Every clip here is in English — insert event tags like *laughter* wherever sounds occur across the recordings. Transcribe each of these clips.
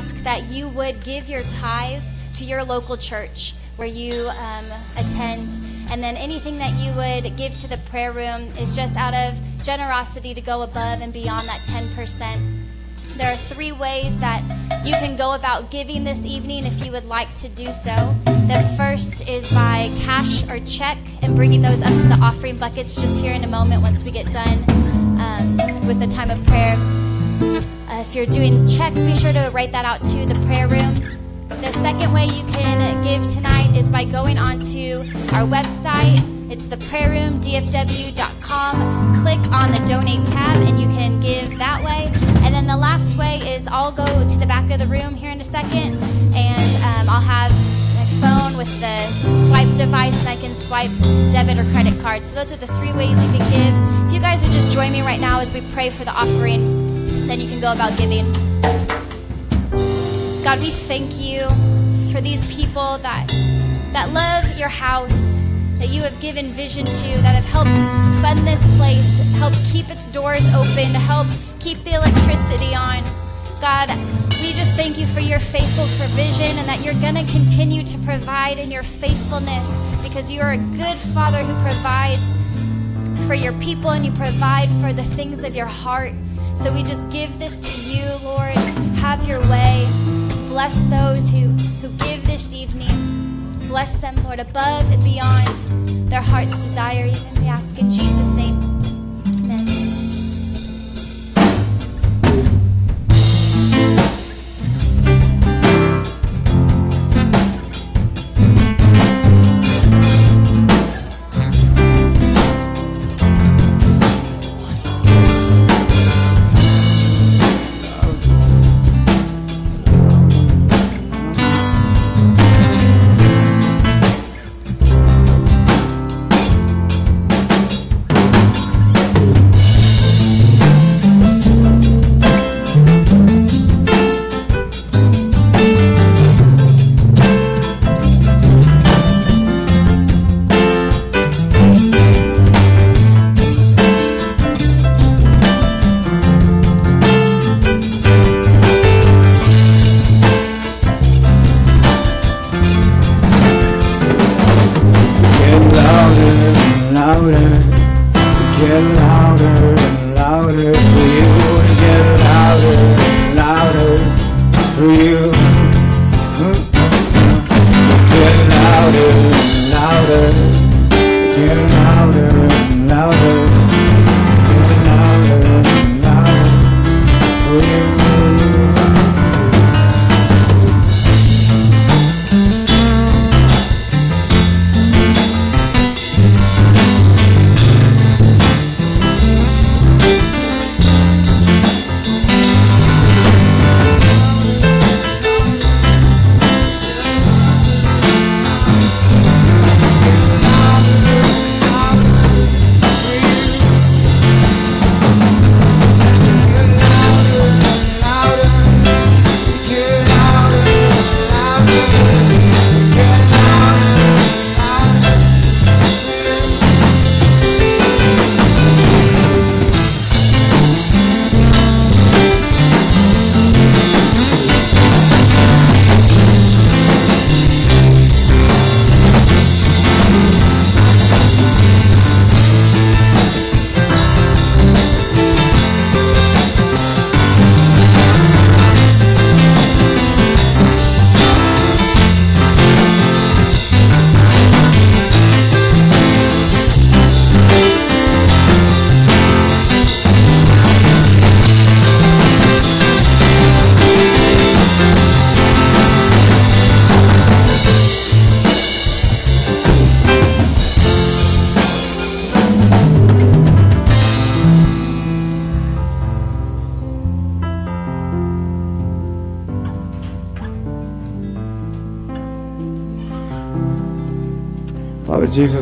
ask that you would give your tithe to your local church where you um, attend. And then anything that you would give to the prayer room is just out of generosity to go above and beyond that 10%. There are three ways that you can go about giving this evening if you would like to do so. The first is by cash or check and bringing those up to the offering buckets just here in a moment once we get done um, with the time of prayer. Uh, if you're doing check, be sure to write that out to the prayer room. The second way you can give tonight is by going onto our website. It's theprayerroomdfw.com. Click on the donate tab and you can give that way. And then the last way is I'll go to the back of the room here in a second and um, I'll have my phone with the swipe device and I can swipe debit or credit card. So those are the three ways you can give. If you guys would just join me right now as we pray for the offering, then you can go about giving. God, we thank you for these people that that love your house, that you have given vision to, that have helped fund this place, help keep its doors open, to help keep the electricity on. God, we just thank you for your faithful provision and that you're going to continue to provide in your faithfulness because you are a good Father who provides for your people and you provide for the things of your heart. So we just give this to you, Lord. Have your way. Bless those who, who give this evening. Bless them, Lord, above and beyond their heart's desire, even we ask in Jesus' name.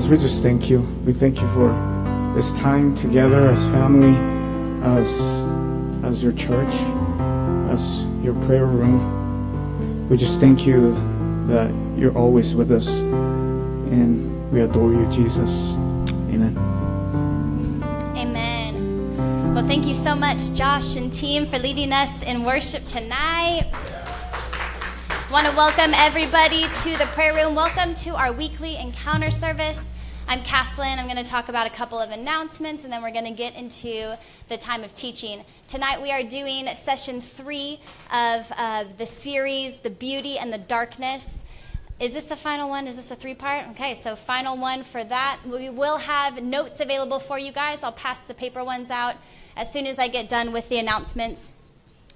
We just thank you. We thank you for this time together as family, as as your church, as your prayer room. We just thank you that you're always with us, and we adore you, Jesus. Amen. Amen. Well, thank you so much, Josh and team, for leading us in worship tonight. want to welcome everybody to the prayer room. Welcome to our weekly encounter service. I'm Caslin. I'm going to talk about a couple of announcements and then we're going to get into the time of teaching. Tonight we are doing session three of uh, the series, The Beauty and the Darkness. Is this the final one? Is this a three part? Okay, so final one for that. We will have notes available for you guys. I'll pass the paper ones out as soon as I get done with the announcements.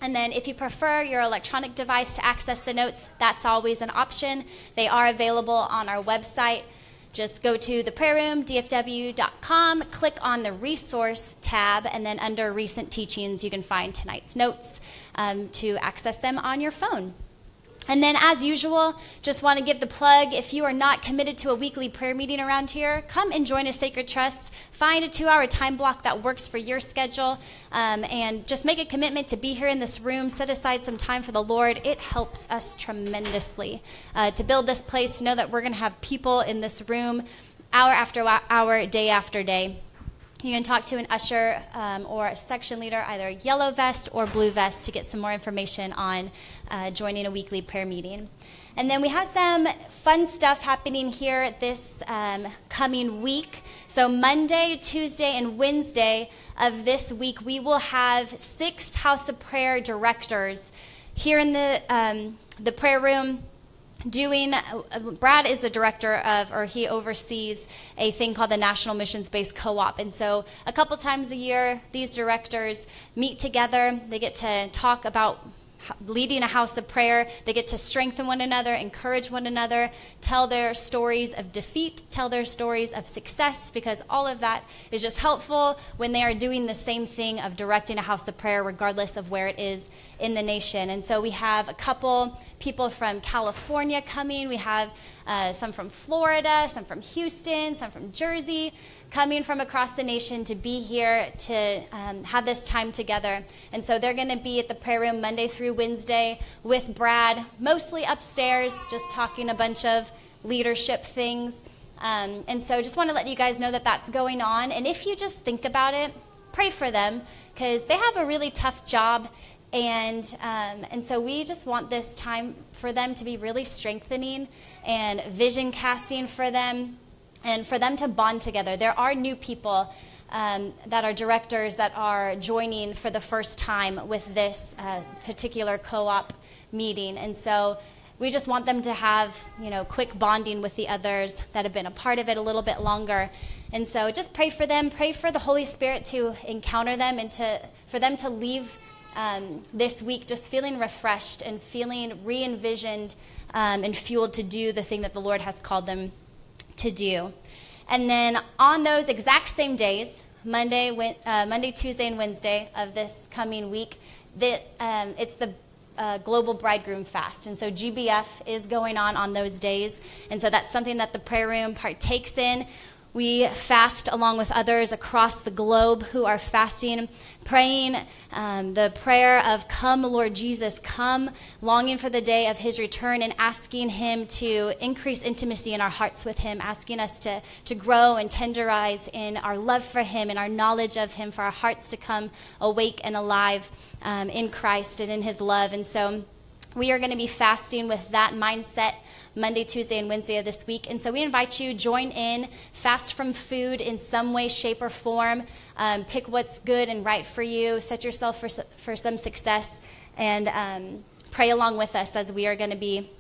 And then if you prefer your electronic device to access the notes, that's always an option. They are available on our website. Just go to theprayerroom.dfw.com, click on the resource tab, and then under recent teachings, you can find tonight's notes um, to access them on your phone. And then, as usual, just want to give the plug if you are not committed to a weekly prayer meeting around here, come and join a Sacred Trust. Find a two hour time block that works for your schedule um, and just make a commitment to be here in this room. Set aside some time for the Lord. It helps us tremendously uh, to build this place, to know that we're going to have people in this room hour after hour, day after day. You can talk to an usher um, or a section leader, either yellow vest or blue vest, to get some more information on uh, joining a weekly prayer meeting. And then we have some fun stuff happening here this um, coming week. So, Monday, Tuesday, and Wednesday of this week, we will have six House of Prayer directors here in the, um, the prayer room doing brad is the director of or he oversees a thing called the national missions base co-op. And so a couple times a year these directors meet together. They get to talk about leading a house of prayer. They get to strengthen one another, encourage one another, tell their stories of defeat, tell their stories of success, because all of that is just helpful when they are doing the same thing of directing a house of prayer, regardless of where it is in the nation. And so we have a couple people from California coming. We have uh, some from Florida, some from Houston, some from Jersey coming from across the nation to be here to um, have this time together. And so they're going to be at the prayer room Monday through Wednesday with Brad, mostly upstairs, just talking a bunch of leadership things. Um, and so just want to let you guys know that that's going on. And if you just think about it, pray for them because they have a really tough job. And, um, and so we just want this time for them to be really strengthening and vision casting for them and for them to bond together. There are new people um, that are directors that are joining for the first time with this uh, particular co-op meeting, and so we just want them to have you know quick bonding with the others that have been a part of it a little bit longer. And so just pray for them, pray for the Holy Spirit to encounter them and to for them to leave um, this week just feeling refreshed and feeling re-envisioned um, and fueled to do the thing that the Lord has called them to do. And then on those exact same days, Monday, uh, Monday, Tuesday, and Wednesday of this coming week, that um, it's the uh, global bridegroom fast. And so GBF is going on on those days. And so that's something that the prayer room partakes in. We fast along with others across the globe who are fasting, praying um, the prayer of, Come, Lord Jesus, come, longing for the day of his return and asking him to increase intimacy in our hearts with him, asking us to, to grow and tenderize in our love for him and our knowledge of him, for our hearts to come awake and alive um, in Christ and in his love. And so we are going to be fasting with that mindset Monday, Tuesday, and Wednesday of this week. And so we invite you join in, fast from food in some way, shape, or form. Um, pick what's good and right for you. Set yourself for for some success, and um, pray along with us as we are going to be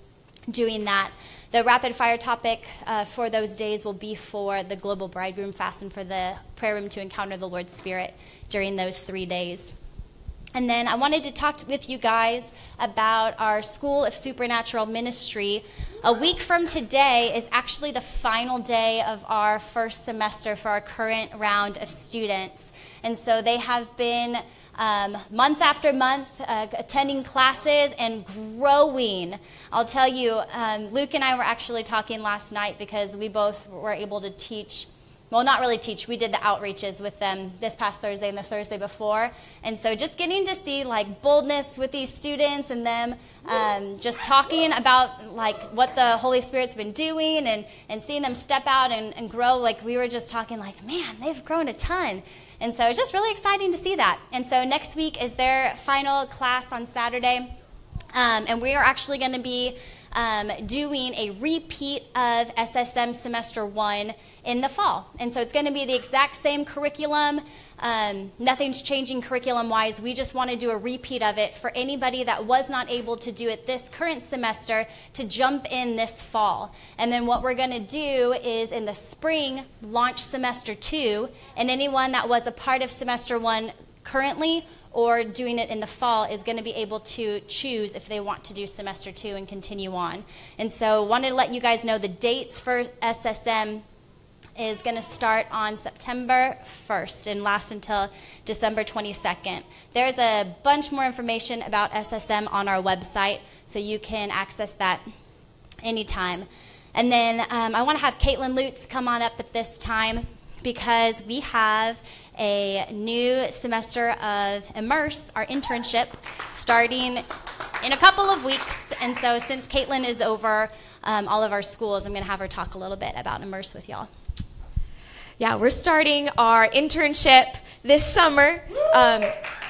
doing that. The rapid fire topic uh, for those days will be for the global bridegroom fast and for the prayer room to encounter the Lord's Spirit during those three days. And then I wanted to talk with you guys about our School of Supernatural Ministry. A week from today is actually the final day of our first semester for our current round of students. And so they have been um, month after month uh, attending classes and growing. I'll tell you, um, Luke and I were actually talking last night because we both were able to teach well, not really teach. We did the outreaches with them this past Thursday and the Thursday before. And so just getting to see like boldness with these students and them um, just talking about like what the Holy Spirit's been doing and, and seeing them step out and, and grow. Like we were just talking like, man, they've grown a ton. And so it's just really exciting to see that. And so next week is their final class on Saturday. Um, and we are actually going to be um, doing a repeat of SSM semester one in the fall. And so it's going to be the exact same curriculum. Um, nothing's changing curriculum wise. We just want to do a repeat of it for anybody that was not able to do it this current semester to jump in this fall. And then what we're going to do is in the spring launch semester two, and anyone that was a part of semester one currently or doing it in the fall is going to be able to choose if they want to do semester two and continue on. And so, I wanted to let you guys know the dates for SSM is going to start on September 1st and last until December 22nd. There's a bunch more information about SSM on our website, so you can access that anytime. And then um, I want to have Caitlin Lutz come on up at this time because we have a new semester of Immerse, our internship, starting in a couple of weeks. And so, since Caitlin is over um, all of our schools, I'm going to have her talk a little bit about Immerse with y'all. Yeah, we're starting our internship this summer. Um,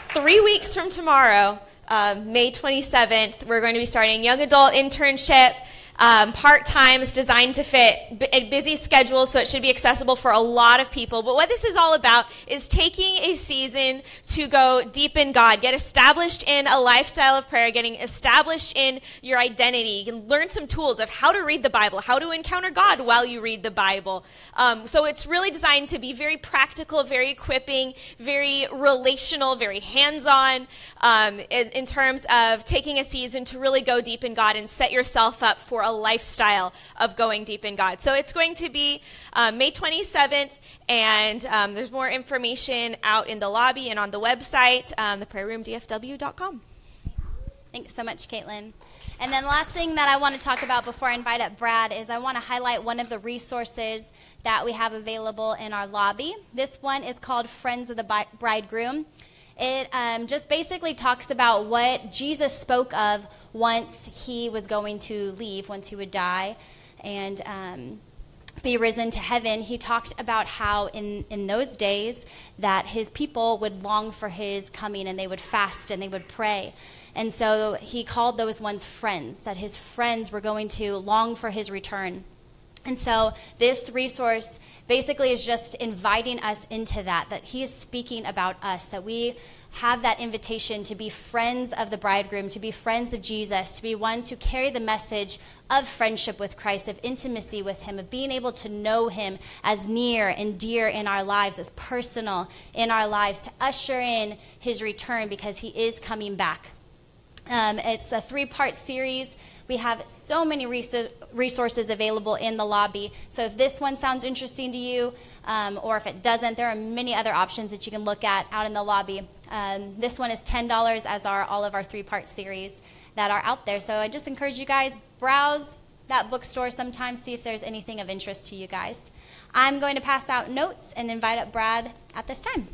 three weeks from tomorrow, uh, May 27th, we're going to be starting young adult internship um, part time is designed to fit a busy schedule, so it should be accessible for a lot of people. But what this is all about is taking a season to go deep in God, get established in a lifestyle of prayer, getting established in your identity. You can learn some tools of how to read the Bible, how to encounter God while you read the Bible. Um, so it's really designed to be very practical, very equipping, very relational, very hands on um, in, in terms of taking a season to really go deep in God and set yourself up for a lifestyle of going deep in God. So it's going to be uh, May 27th, and um, there's more information out in the lobby and on the website, um, theprayerroomdfw.com. Thanks so much, Caitlin. And then last thing that I want to talk about before I invite up Brad is I want to highlight one of the resources that we have available in our lobby. This one is called Friends of the Bridegroom. It um, just basically talks about what Jesus spoke of once he was going to leave, once he would die and um, be risen to heaven. He talked about how in, in those days that his people would long for his coming and they would fast and they would pray. And so he called those ones friends, that his friends were going to long for his return. And so this resource basically is just inviting us into that, that he is speaking about us, that we have that invitation to be friends of the bridegroom, to be friends of Jesus, to be ones who carry the message of friendship with Christ, of intimacy with him, of being able to know him as near and dear in our lives, as personal in our lives, to usher in his return because he is coming back. Um, it's a three part series. We have so many resources available in the lobby. So if this one sounds interesting to you, um, or if it doesn't, there are many other options that you can look at out in the lobby. Um, this one is $10 as are all of our three part series that are out there. So I just encourage you guys, browse that bookstore sometime, see if there's anything of interest to you guys. I'm going to pass out notes and invite up Brad at this time.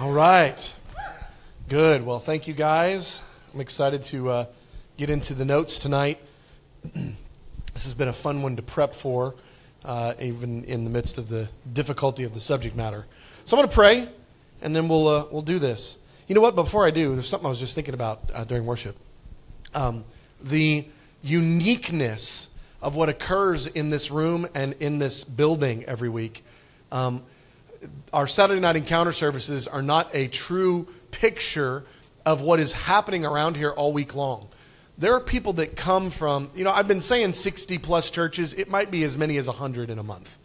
All right. Good. Well, thank you guys. I'm excited to uh, get into the notes tonight. *clears throat* this has been a fun one to prep for, uh, even in the midst of the difficulty of the subject matter. So I'm going to pray, and then we'll, uh, we'll do this. You know what? Before I do, there's something I was just thinking about uh, during worship. Um, the uniqueness of what occurs in this room and in this building every week. Um, our Saturday night encounter services are not a true picture of what is happening around here all week long. There are people that come from, you know, I've been saying 60 plus churches, it might be as many as 100 in a month.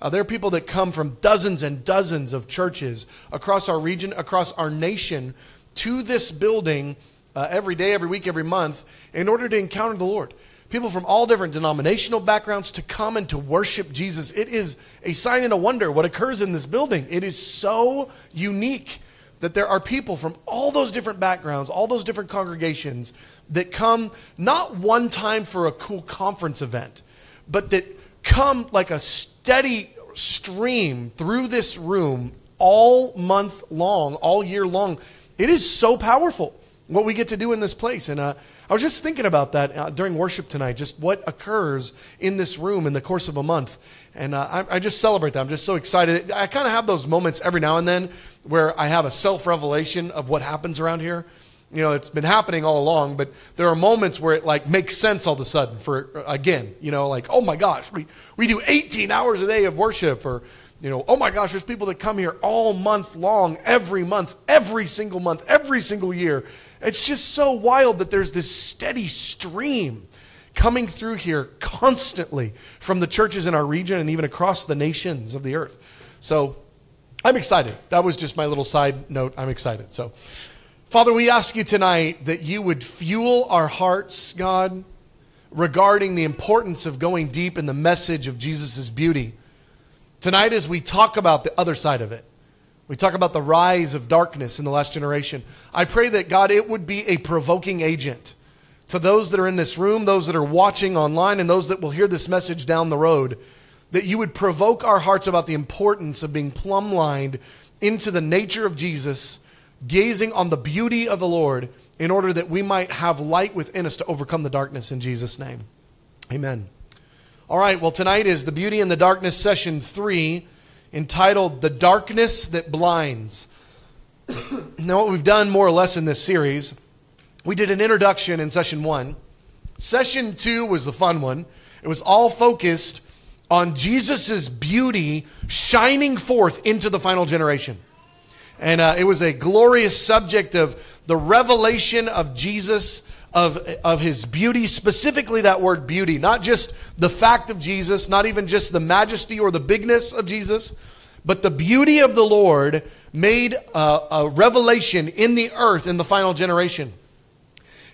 Uh, there are people that come from dozens and dozens of churches across our region, across our nation, to this building uh, every day, every week, every month in order to encounter the Lord people from all different denominational backgrounds to come and to worship Jesus. It is a sign and a wonder what occurs in this building. It is so unique that there are people from all those different backgrounds, all those different congregations that come not one time for a cool conference event, but that come like a steady stream through this room all month long, all year long. It is so powerful. What we get to do in this place. And uh, I was just thinking about that uh, during worship tonight, just what occurs in this room in the course of a month. And uh, I, I, just celebrate that. I'm just so excited. I kind of have those moments every now and then where I have a self revelation of what happens around here. You know, it's been happening all along, but there are moments where it like makes sense all of a sudden for, again, you know, like, oh my gosh, we, we do 18 hours a day of worship or, you know, oh my gosh, there's people that come here all month long, every month, every single month, every single year. It's just so wild that there's this steady stream coming through here constantly from the churches in our region and even across the nations of the earth. So I'm excited. That was just my little side note. I'm excited. So, Father, we ask you tonight that you would fuel our hearts, God, regarding the importance of going deep in the message of Jesus' beauty. Tonight, as we talk about the other side of it, we talk about the rise of darkness in the last generation. I pray that, God, it would be a provoking agent to those that are in this room, those that are watching online, and those that will hear this message down the road, that you would provoke our hearts about the importance of being plumb lined into the nature of Jesus, gazing on the beauty of the Lord, in order that we might have light within us to overcome the darkness in Jesus' name. Amen. All right, well, tonight is the Beauty and the Darkness session three entitled The Darkness That Blinds. now, what we've done more or less in this series, we did an introduction in session one. Session two was the fun one. It was all focused on Jesus' beauty shining forth into the final generation. And uh, it was a glorious subject of the revelation of Jesus, of, of his beauty, specifically that word beauty, not just the fact of Jesus, not even just the majesty or the bigness of Jesus, but the beauty of the Lord made a, a revelation in the earth in the final generation.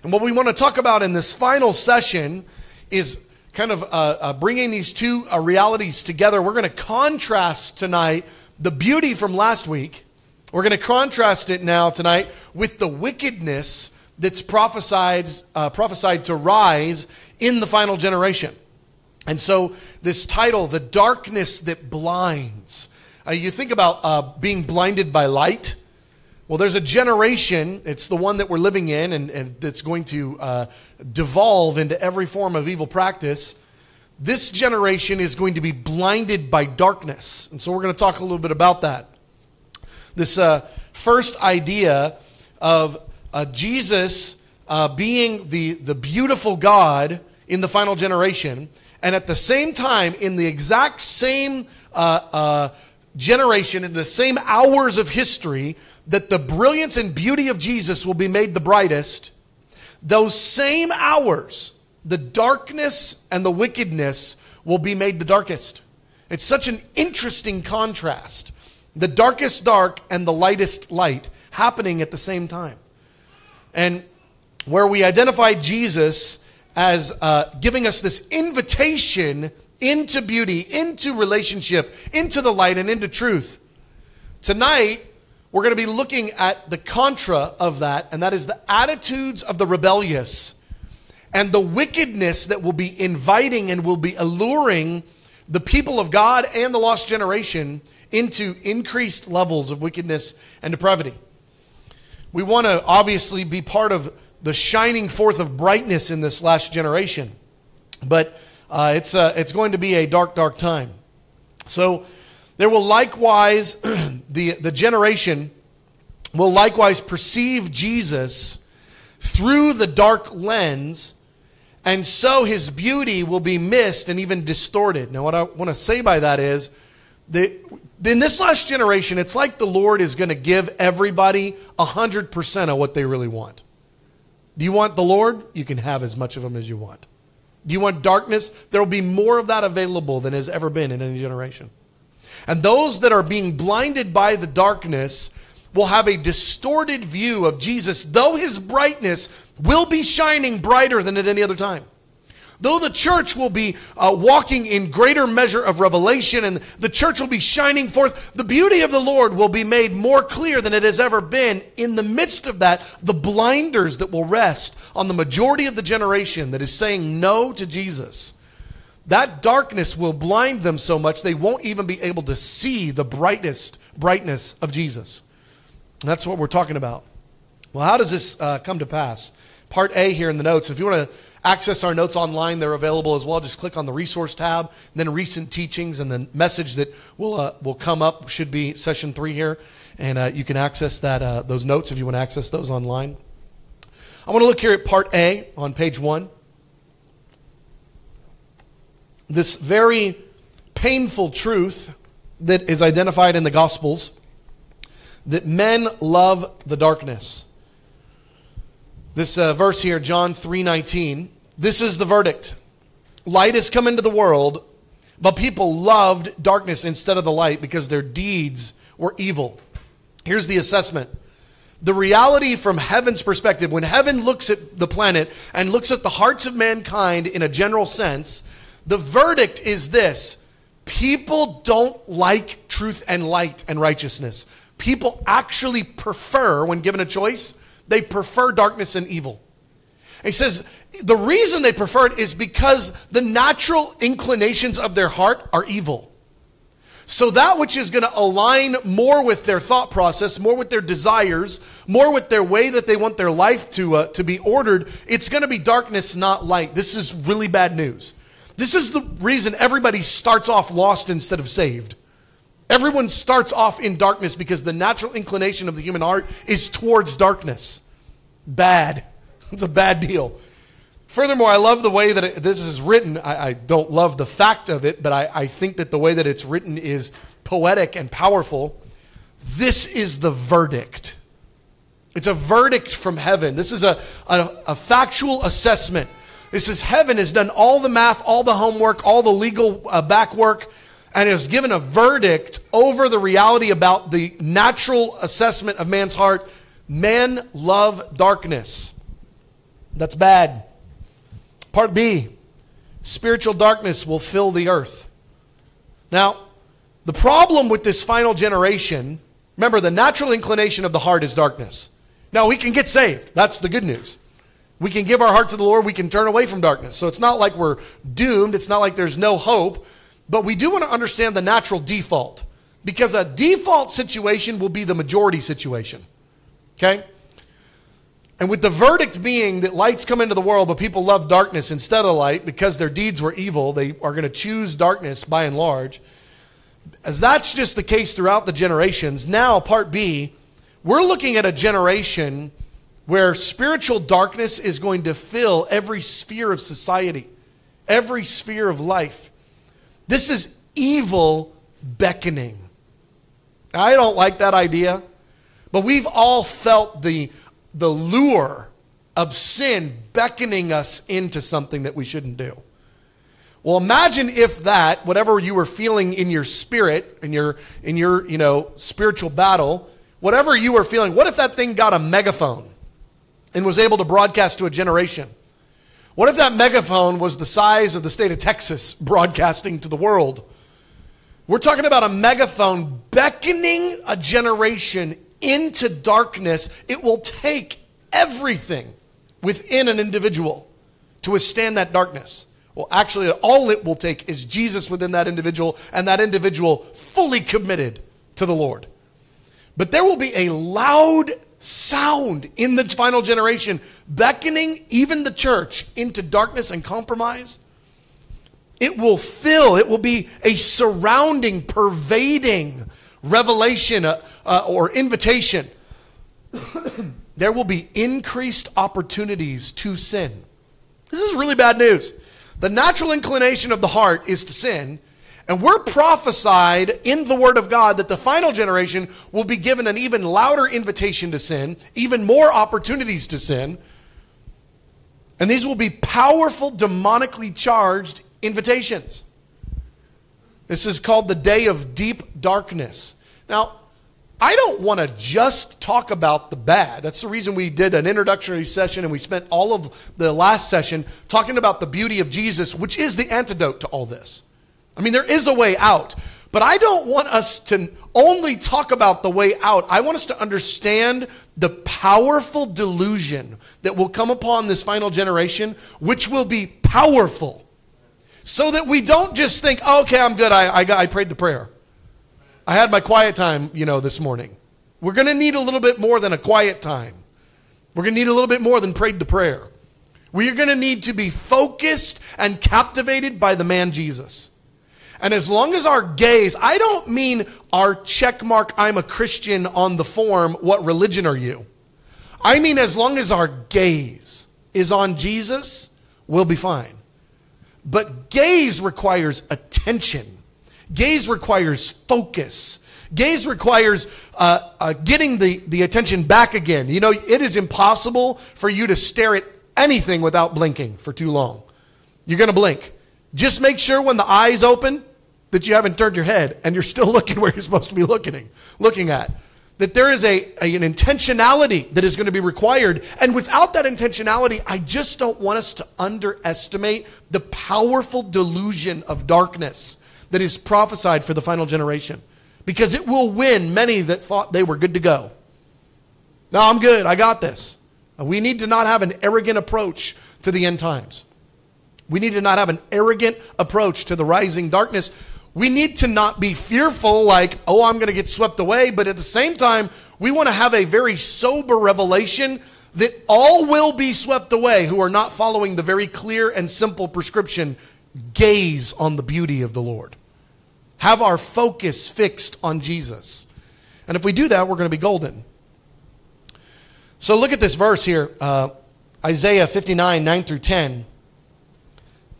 And what we want to talk about in this final session is kind of uh, uh, bringing these two uh, realities together. We're going to contrast tonight the beauty from last week we're going to contrast it now tonight with the wickedness that's prophesied, uh, prophesied to rise in the final generation. And so, this title, The Darkness That Blinds, uh, you think about uh, being blinded by light. Well, there's a generation, it's the one that we're living in, and, and that's going to uh, devolve into every form of evil practice. This generation is going to be blinded by darkness. And so, we're going to talk a little bit about that this uh, first idea of uh, Jesus uh, being the, the beautiful God in the final generation, and at the same time, in the exact same uh, uh, generation, in the same hours of history, that the brilliance and beauty of Jesus will be made the brightest, those same hours, the darkness and the wickedness will be made the darkest. It's such an interesting contrast the darkest dark and the lightest light happening at the same time. And where we identify Jesus as uh, giving us this invitation into beauty, into relationship, into the light, and into truth. Tonight, we're going to be looking at the contra of that, and that is the attitudes of the rebellious and the wickedness that will be inviting and will be alluring the people of God and the lost generation into increased levels of wickedness and depravity. We want to obviously be part of the shining forth of brightness in this last generation, but uh, it's, uh, it's going to be a dark, dark time. So there will likewise, *clears throat* the, the generation will likewise perceive Jesus through the dark lens, and so his beauty will be missed and even distorted. Now, what I want to say by that is that in this last generation, it's like the Lord is going to give everybody 100% of what they really want. Do you want the Lord? You can have as much of Him as you want. Do you want darkness? There will be more of that available than has ever been in any generation. And those that are being blinded by the darkness will have a distorted view of Jesus, though His brightness will be shining brighter than at any other time. Though the church will be uh, walking in greater measure of revelation and the church will be shining forth, the beauty of the Lord will be made more clear than it has ever been. In the midst of that, the blinders that will rest on the majority of the generation that is saying no to Jesus, that darkness will blind them so much they won't even be able to see the brightest brightness of Jesus. And that's what we're talking about. Well, how does this uh, come to pass? Part A here in the notes. If you want to access our notes online, they're available as well. Just click on the resource tab, then recent teachings, and the message that will uh, will come up should be session three here, and uh, you can access that uh, those notes if you want to access those online. I want to look here at part A on page one. This very painful truth that is identified in the Gospels that men love the darkness. This uh, verse here, John 3:19, this is the verdict. Light has come into the world, but people loved darkness instead of the light because their deeds were evil. Here's the assessment. The reality from heaven's perspective, when heaven looks at the planet and looks at the hearts of mankind in a general sense, the verdict is this people don't like truth and light and righteousness. People actually prefer, when given a choice, they prefer darkness and evil. he says the reason they prefer it is because the natural inclinations of their heart are evil. So that which is going to align more with their thought process, more with their desires, more with their way that they want their life to, uh, to be ordered, it's going to be darkness, not light. This is really bad news. This is the reason everybody starts off lost instead of saved. Everyone starts off in darkness because the natural inclination of the human heart is towards darkness. Bad. *laughs* It's a bad deal. Furthermore, I love the way that it, this is written. I, I, don't love the fact of it, but I, I think that the way that it's written is poetic and powerful. This is the verdict. It's a verdict from heaven. This is a, a, a factual assessment. This is heaven has done all the math, all the homework, all the legal uh, back work and has given a verdict over the reality about the natural assessment of man's heart. Men love darkness. That's bad. Part B spiritual darkness will fill the earth. Now, the problem with this final generation, remember, the natural inclination of the heart is darkness. Now, we can get saved. That's the good news. We can give our heart to the Lord. We can turn away from darkness. So it's not like we're doomed. It's not like there's no hope. But we do want to understand the natural default because a default situation will be the majority situation. Okay? And with the verdict being that lights come into the world, but people love darkness instead of light because their deeds were evil, they are going to choose darkness by and large. As that's just the case throughout the generations, now, part B, we're looking at a generation where spiritual darkness is going to fill every sphere of society, every sphere of life. This is evil beckoning. I don't like that idea, but we've all felt the, the lure of sin beckoning us into something that we shouldn't do. Well, imagine if that, whatever you were feeling in your spirit, in your, in your you know, spiritual battle, whatever you were feeling, what if that thing got a megaphone and was able to broadcast to a generation? What if that megaphone was the size of the state of Texas *laughs* broadcasting to the world? We're talking about a megaphone beckoning a generation into darkness. It will take everything within an individual to withstand that darkness. Well, actually, all it will take is Jesus within that individual and that individual fully committed to the Lord. But there will be a loud sound in the final generation, beckoning even the church into darkness and compromise. It will fill, it will be a surrounding, pervading revelation uh, uh, or invitation. *coughs* there will be increased opportunities to sin. This is really bad news. The natural inclination of the heart is to sin, and we're prophesied in the Word of God that the final generation will be given an even louder invitation to sin, even more opportunities to sin. And these will be powerful, demonically charged invitations. This is called the day of deep darkness. Now, I don't want to just talk about the bad. That's the reason we did an introductory session and we spent all of the last session talking about the beauty of Jesus, which is the antidote to all this. I mean, there is a way out. But I don't want us to only talk about the way out. I want us to understand the powerful delusion that will come upon this final generation, which will be powerful. So that we don't just think, oh, okay, I'm good. I, I, got, I prayed the prayer. I had my quiet time, you know, this morning. We're going to need a little bit more than a quiet time. We're going to need a little bit more than prayed the prayer. We are going to need to be focused and captivated by the man Jesus. And as long as our gaze, I don't mean our check mark, I'm a Christian on the form, what religion are you? I mean, as long as our gaze is on Jesus, we'll be fine. But gaze requires attention, gaze requires focus. Gaze requires uh, uh, getting the, the attention back again. You know, it is impossible for you to stare at anything without blinking for too long. You're going to blink. Just make sure when the eyes open that you haven't turned your head and you're still *laughs* looking where you're supposed to be looking, looking at. That there is a, a, an intentionality that is going to be required. And without that intentionality, I just don't want us to underestimate the powerful delusion of darkness that is prophesied for the final generation. Because it will win many that thought they were good to go. No, I'm good. I got this. We need to not have an arrogant approach to the end times. We need to not have an arrogant approach to the rising darkness. We need to not be fearful, like, oh, I'm going to get swept away. But at the same time, we want to have a very sober revelation that all will be swept away who are not following the very clear and simple prescription gaze on the beauty of the Lord. Have our focus fixed on Jesus. And if we do that, we're going to be golden. So look at this verse here uh, Isaiah 59, 9 through 10,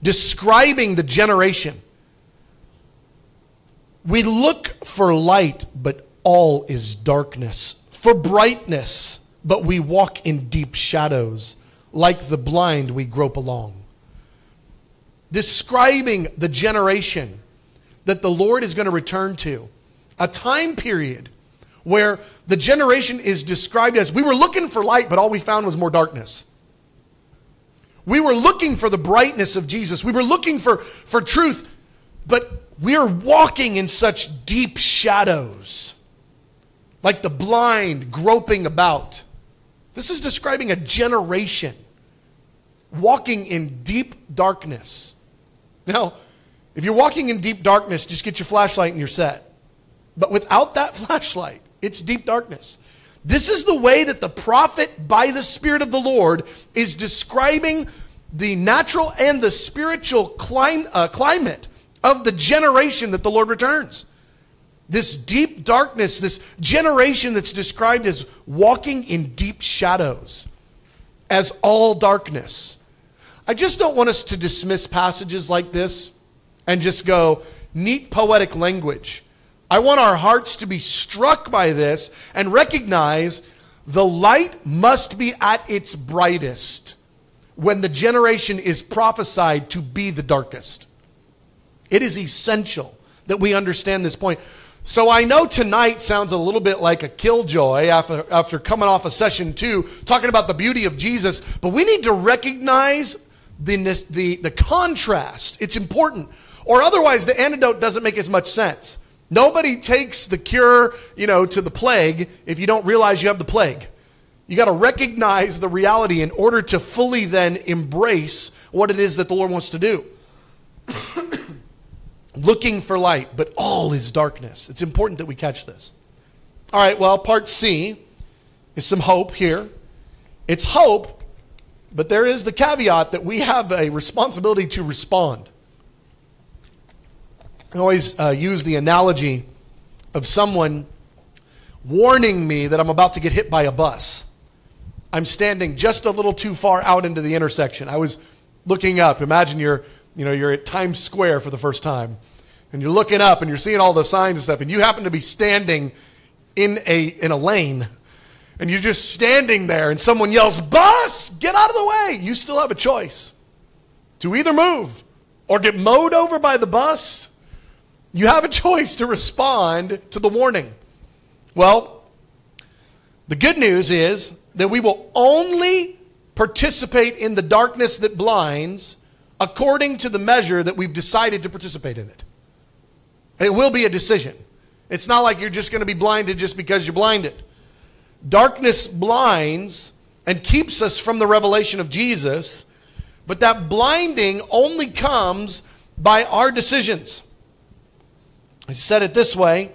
describing the generation we look for light, but all is darkness. For brightness, but we walk in deep shadows. Like the blind, we grope along. Describing the generation that the Lord is going to return to. A time period where the generation is described as we were looking for light, but all we found was more darkness. We were looking for the brightness of Jesus. We were looking for, for truth, but we are walking in such deep shadows, like the blind groping about. This is describing a generation walking in deep darkness. Now, if you're walking in deep darkness, just get your flashlight and you're set. But without that *laughs* flashlight, it's deep darkness. This is the way that the prophet, by the Spirit of the Lord, is describing the natural and the spiritual clim- uh, climate of the generation that the Lord returns. This deep darkness, this generation that's described as walking in deep shadows, as all darkness. I just don't want us to dismiss passages like this and just go, neat poetic language. I want our hearts to be struck by this and recognize the light must be at its brightest when the generation is prophesied to be the darkest. It is essential that we understand this point. So I know tonight sounds a little bit like a killjoy after, after coming off of session two, talking about the beauty of Jesus, but we need to recognize the, the, the contrast. It's important. Or otherwise, the antidote doesn't make as much sense. Nobody takes the cure, you know, to the plague if you don't realize you have the plague. You got to recognize the reality in order to fully then embrace what it is that the Lord wants to do looking for light, but all is darkness. It's important that we catch this. All right, well, part C is some hope here. It's hope, but there is the caveat that we have a responsibility to respond. I always uh, use the analogy of someone warning me that I'm about to get hit by a bus. I'm standing just a little too far out into the intersection. I was looking up. Imagine you're, you know, you're at Times Square for the first time and you're looking up and you're seeing all the signs and stuff, and you happen to be standing in a, in a lane, and you're just standing there, and someone yells, Bus, get out of the way. You still have a choice to either move or get mowed over by the bus. You have a choice to respond to the warning. Well, the good news is that we will only participate in the darkness that blinds according to the measure that we've decided to participate in it. It will be a decision. It's not like you're just going to be blinded just because you're blinded. Darkness blinds and keeps us from the revelation of Jesus, but that blinding only comes by our decisions. I said it this way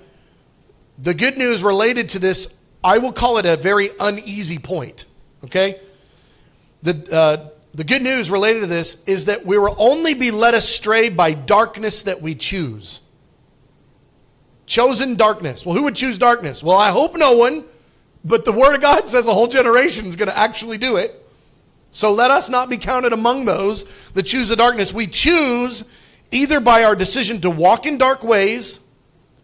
the good news related to this, I will call it a very uneasy point. Okay? The, uh, the good news related to this is that we will only be led astray by darkness that we choose. Chosen darkness. Well, who would choose darkness? Well, I hope no one, but the Word of God says a whole generation is going to actually do it. So let us not be counted among those that choose the darkness. We choose either by our decision to walk in dark ways,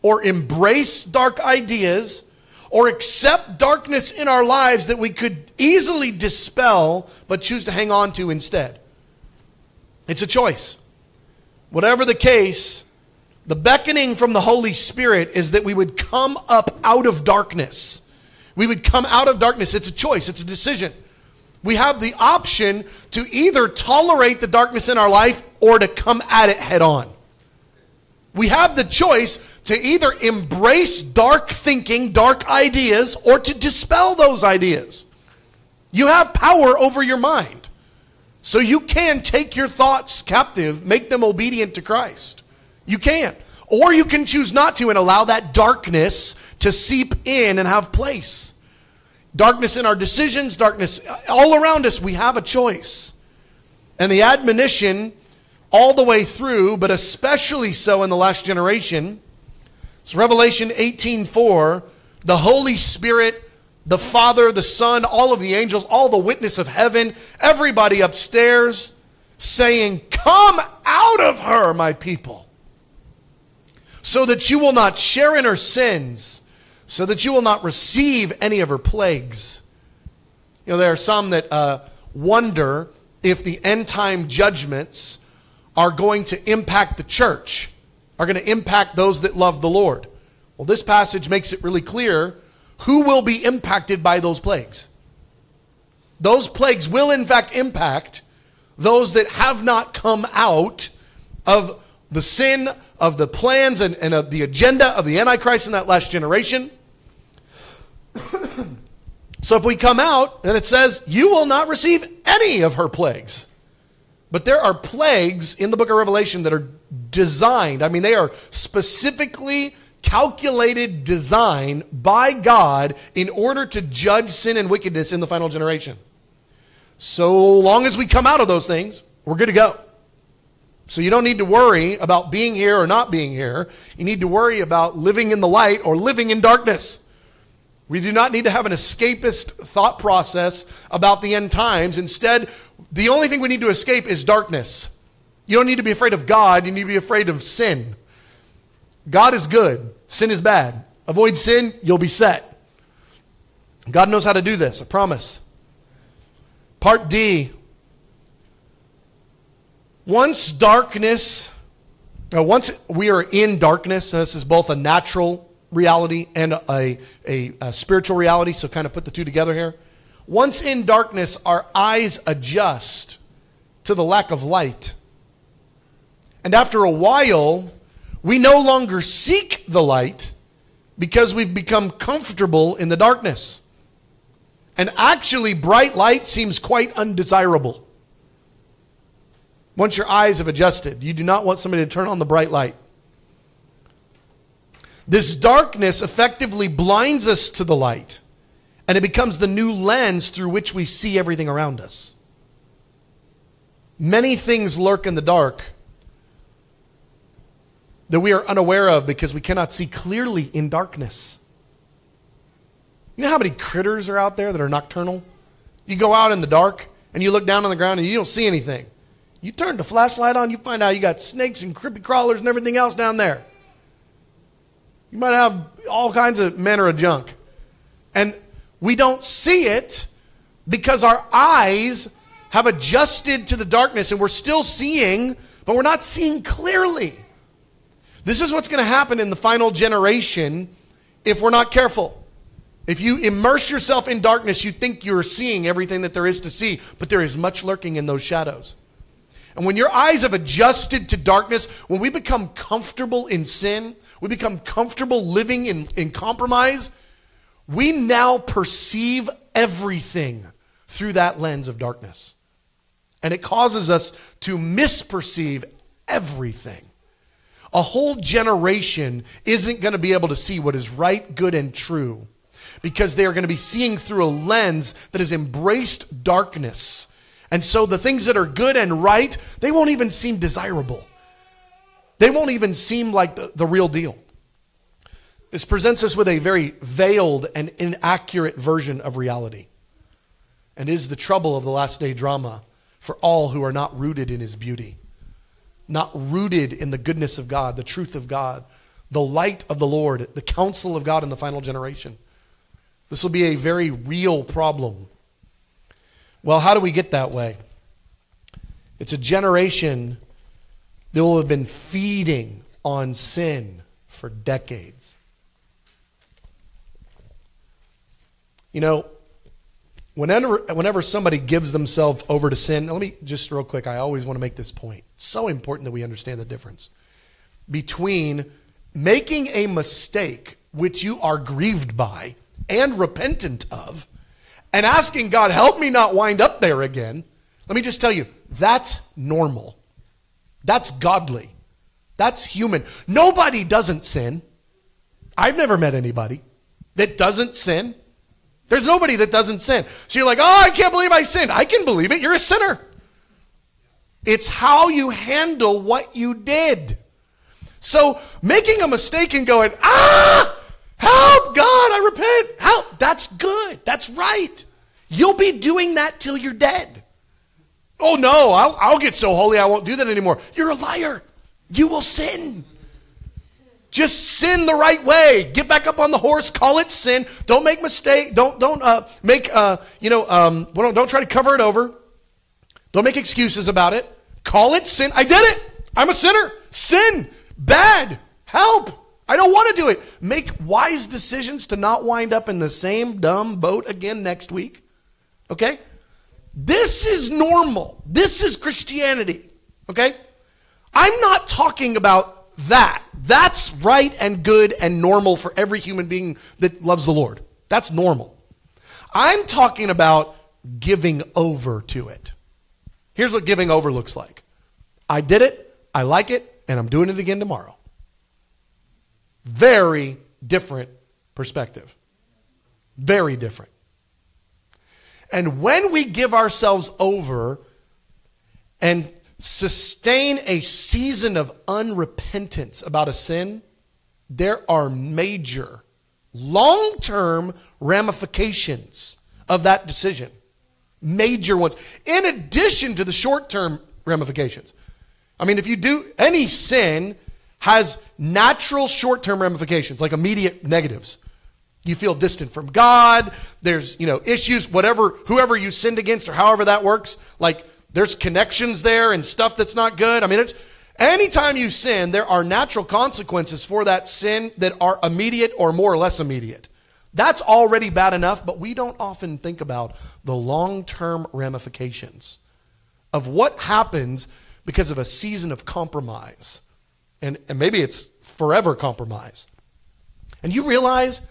or embrace dark ideas, or accept darkness in our lives that we could easily dispel but choose to hang on to instead. It's a choice. Whatever the case, the beckoning from the Holy Spirit is that we would come up out of darkness. We would come out of darkness. It's a choice, it's a decision. We have the option to either tolerate the darkness in our life or to come at it head on. We have the choice to either embrace dark thinking, dark ideas, or to dispel those ideas. You have power over your mind. So you can take your thoughts captive, make them obedient to Christ. You can. Or you can choose not to and allow that darkness to seep in and have place. Darkness in our decisions, darkness all around us, we have a choice. And the admonition all the way through, but especially so in the last generation, it's Revelation 18:4, the Holy Spirit, the Father, the Son, all of the angels, all the witness of heaven, everybody upstairs saying, "Come out of her, my people." So that you will not share in her sins so that you will not receive any of her plagues. You know, there are some that uh, wonder if the end time judgments are going to impact the church, are going to impact those that love the Lord. Well, this passage makes it really clear who will be impacted by those plagues. Those plagues will, in fact, impact those that have not come out of the sin of the plans and, and of the agenda of the Antichrist in that last generation. *coughs* so if we come out and it says, You will not receive any of her plagues. But there are plagues in the book of Revelation that are designed, I mean, they are specifically calculated design by God in order to judge sin and wickedness in the final generation. So long as we come out of those things, we're good to go. So you don't need to worry about being here or not being here. You need to worry about living in the light or living in darkness. We do not need to have an escapist thought process about the end times. Instead, the only thing we need to escape is darkness. You don't need to be afraid of God, you need to be afraid of sin. God is good, sin is bad. Avoid sin, you'll be set. God knows how to do this, I promise. Part D. Once darkness, uh, once we are in darkness, this is both a natural reality and a, a, a, spiritual reality, so kind of put the two together here. Once in darkness, our eyes adjust to the lack of light. And after a while, we no longer seek the light because we've become comfortable in the darkness. And actually, bright light seems quite undesirable. Once your eyes have adjusted, you do not want somebody to turn on the bright light. This darkness effectively blinds us to the light, and it becomes the new lens through which we see everything around us. Many things lurk in the dark that we are unaware of because we cannot see clearly in darkness. You know how many critters are out there that are nocturnal? You go out in the dark and you look down on the ground and you don't see anything. You turn the flashlight on, you find out you got snakes and creepy crawlers and everything else down there. You might have all kinds of manner of junk. And we don't see it because our eyes have adjusted to the darkness and we're still seeing, but we're not seeing clearly. This is what's going to happen in the final generation if we're not careful. If you immerse yourself in darkness, you think you're seeing everything that there is to see, but there is much lurking in those shadows. And when your eyes have adjusted to darkness, when we become comfortable in sin, we become comfortable living in, in compromise, we now perceive everything through that lens of darkness. And it causes us to misperceive everything. A whole generation isn't going to be able to see what is right, good, and true because they are going to be seeing through a lens that has embraced darkness. And so the things that are good and right, they won't even seem desirable. They won't even seem like the, the real deal. This presents us with a very veiled and inaccurate version of reality and is the trouble of the last day drama for all who are not rooted in his beauty, not rooted in the goodness of God, the truth of God, the light of the Lord, the counsel of God in the final generation. This will be a very real problem. Well, how do we get that way? It's a generation that will have been feeding on sin for decades. You know, whenever, whenever somebody gives themselves over to sin, let me just real quick, I always want to make this point. It's so important that we understand the difference between making a mistake which you are grieved by and repentant of, and asking God, help me not wind up there again. Let me just tell you, that's normal. That's godly. That's human. Nobody doesn't sin. I've never met anybody that doesn't sin. There's nobody that doesn't sin. So you're like, oh, I can't believe I sinned. I can believe it. You're a sinner. It's how you handle what you did. So making a mistake and going, ah, help, God, I repent, help, that's good. That's right. You'll be doing that till you're dead. Oh, no, I'll, I'll get so holy I won't do that anymore. You're a liar. You will sin. Just sin the right way. Get back up on the horse. Call it sin. Don't make mistake. Don't don't uh, make uh, you know. Um, don't, don't try to cover it over. Don't make excuses about it. Call it sin. I did it. I'm a sinner. Sin. Bad. Help. I don't want to do it. Make wise decisions to not wind up in the same dumb boat again next week. Okay? This is normal. This is Christianity. Okay? I'm not talking about that. That's right and good and normal for every human being that loves the Lord. That's normal. I'm talking about giving over to it. Here's what giving over looks like I did it, I like it, and I'm doing it again tomorrow. Very different perspective. Very different. And when we give ourselves over and sustain a season of unrepentance about a sin, there are major, long term ramifications of that decision. Major ones, in addition to the short term ramifications. I mean, if you do any sin, has natural short term ramifications, like immediate negatives. You feel distant from God. There's, you know, issues, whatever, whoever you sinned against or however that works. Like, there's connections there and stuff that's not good. I mean, it's, anytime you sin, there are natural consequences for that sin that are immediate or more or less immediate. That's already bad enough, but we don't often think about the long term ramifications of what happens because of a season of compromise. And, and maybe it's forever compromise. And you realize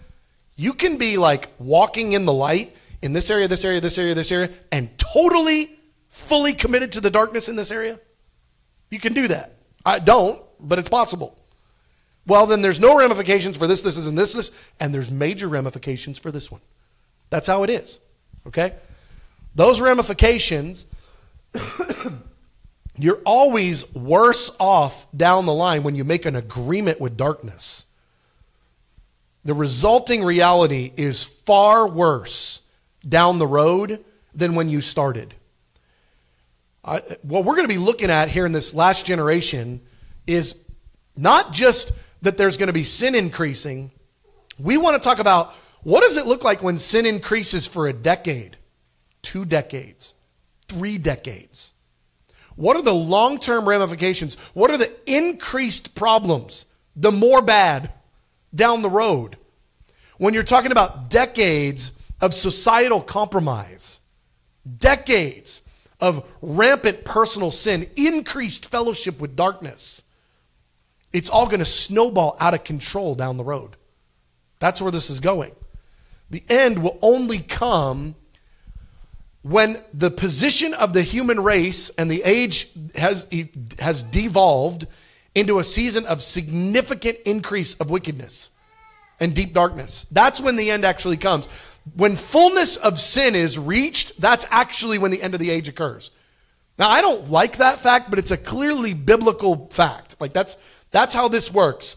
you can be like walking in the light in this area, this area, this area, this area, and totally fully committed to the darkness in this area? You can do that. I don't, but it's possible. Well, then there's no ramifications for this, this, is and this, this, and there's major ramifications for this one. That's how it is. Okay? Those ramifications, *coughs* you're always worse off down the line when you make an agreement with darkness. The resulting reality is far worse down the road than when you started. What we're going to be looking at here in this last generation is not just that there's going to be sin increasing. We want to talk about what does it look like when sin increases for a decade, two decades, three decades? What are the long term ramifications? What are the increased problems, the more bad down the road? When you're talking about decades of societal compromise, decades of rampant personal sin, increased fellowship with darkness, it's all going to snowball out of control down the road. That's where this is going. The end will only come when the position of the human race and the age has, has devolved into a season of significant increase of wickedness. And deep darkness. That's when the end actually comes. When fullness of sin is reached, that's actually when the end of the age occurs. Now, I don't like that fact, but it's a clearly biblical fact. Like that's that's how this works.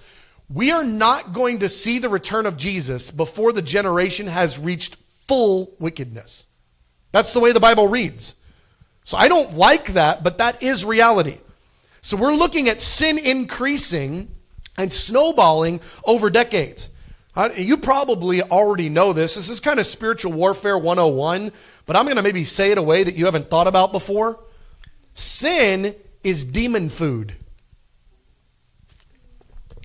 We are not going to see the return of Jesus before the generation has reached full wickedness. That's the way the Bible reads. So I don't like that, but that is reality. So we're looking at sin increasing and snowballing over decades. You probably already know this. This is kind of spiritual warfare 101, but I'm going to maybe say it a way that you haven't thought about before. Sin is demon food.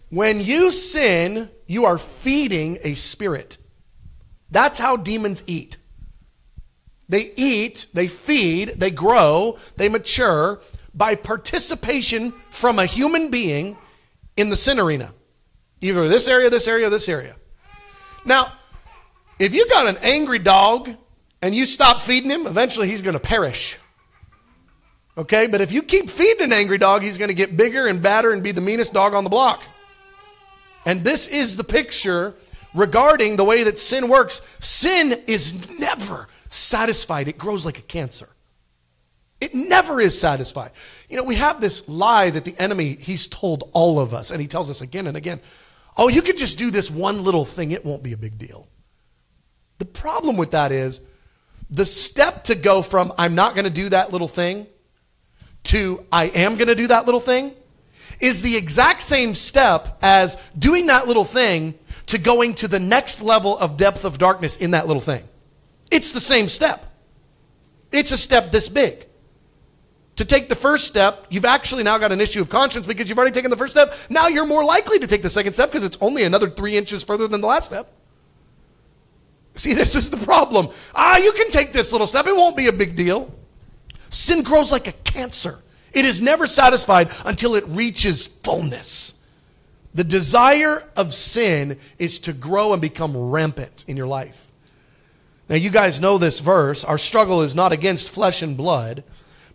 When you sin, you are feeding a spirit. That's how demons eat. They eat, they feed, they grow, they mature by participation from a human being in the sin arena. Either this area, this area, this area. Now, if you got an angry dog and you stop feeding him, eventually he's going to perish. Okay, but if you keep feeding an angry dog, he's going to get bigger and badder and be the meanest dog on the block. And this is the picture regarding the way that sin works. Sin is never satisfied, it grows like a cancer. It never is satisfied. You know, we have this lie that the enemy, he's told all of us, and he tells us again and again oh, you could just do this one little thing, it won't be a big deal. The problem with that is the step to go from I'm not going to do that little thing to I am going to do that little thing is the exact same step as doing that little thing to going to the next level of depth of darkness in that little thing. It's the same step. It's a step this big. To take the first step, you've actually now got an issue of conscience because you've already taken the first step. Now you're more likely to take the second step because it's only another three inches further than the last step. See, this is the problem. Ah, you can take this little step, it won't be a big deal. Sin grows like a cancer. It is never satisfied until it reaches fullness. The desire of sin is to grow and become rampant in your life. Now, you guys know this verse. Our struggle is not against flesh and blood,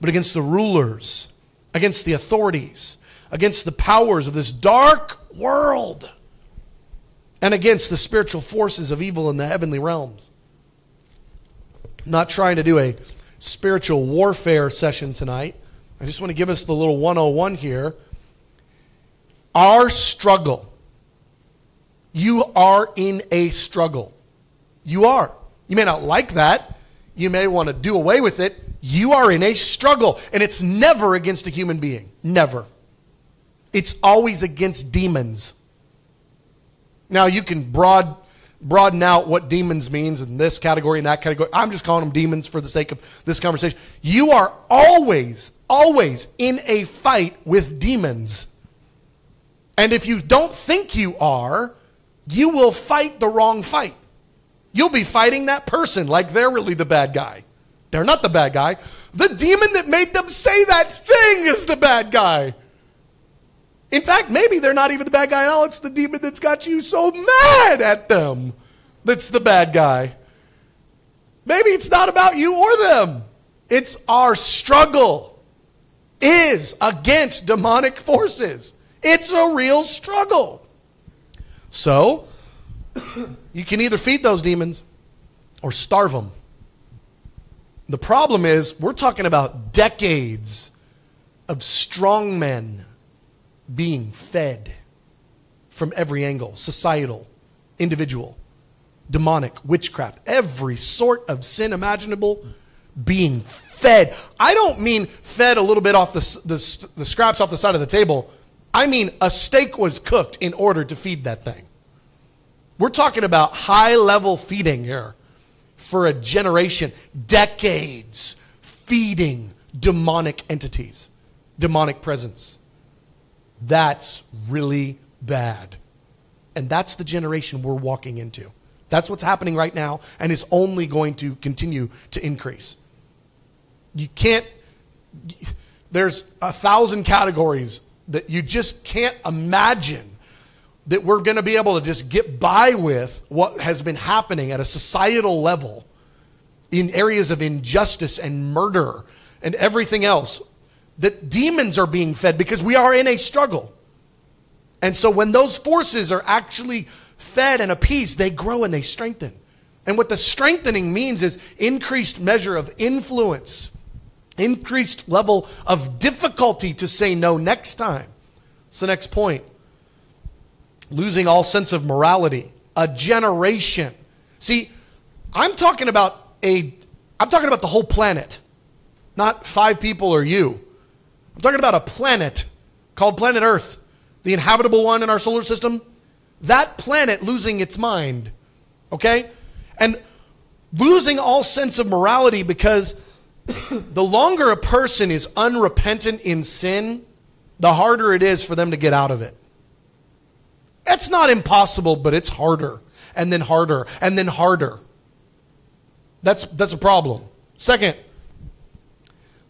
but against the rulers, against the authorities, against the powers of this dark world, and against the spiritual forces of evil in the heavenly realms. I'm not trying to do a spiritual warfare session tonight. I just want to give us the little 101 here. Our struggle. You are in a struggle. You are. You may not like that. You may want to do away with it. You are in a struggle, and it's never against a human being. Never. It's always against demons. Now, you can broad broaden out what demons means in this category and that category. I'm just calling them demons for the sake of this conversation. You are always, always in a fight with demons. And if you don't think you are, you will fight the wrong fight. You'll be fighting that person like they're really the bad guy. They're not the bad guy. The demon that made them say that thing is the bad guy. In fact, maybe they're not even the bad guy at all. It's the demon that's got you so mad at them that's the bad guy. Maybe it's not about you or them. It's our struggle is against demonic forces. It's a real struggle. So, *coughs* you can either feed those demons or starve them. The problem is, we're talking about decades of strong men being fed from every angle societal, individual, demonic, witchcraft, every sort of sin imaginable being fed. I don't mean fed a little bit off the, the, the, scraps off the side of the table. I mean a steak was cooked in order to feed that thing. We're talking about high level feeding here for a generation, decades, feeding demonic entities, demonic presence. That's really bad. And that's the generation we're walking into. That's what's happening right now and is only going to continue to increase. You can't, there's a thousand categories that you just can't imagine that we're going to be able to just get by with what has been happening at a societal level in areas of injustice and murder and everything else that demons are being fed because we are in a struggle. And so when those forces are actually fed and appeased, they grow and they strengthen. And what the strengthening means is increased measure of influence, increased level of difficulty to say no next time. It's the next point. Losing all sense of morality, a generation. See, I'm talking about a I'm talking about the whole planet, not five people or you. I'm talking about a planet called planet Earth, the inhabitable one in our solar system. That planet losing its mind. Okay? And losing all sense of morality because *coughs* the longer a person is unrepentant in sin, the harder it is for them to get out of it. It's not impossible, but it's harder, and then harder, and then harder. That's, that's a problem. Second,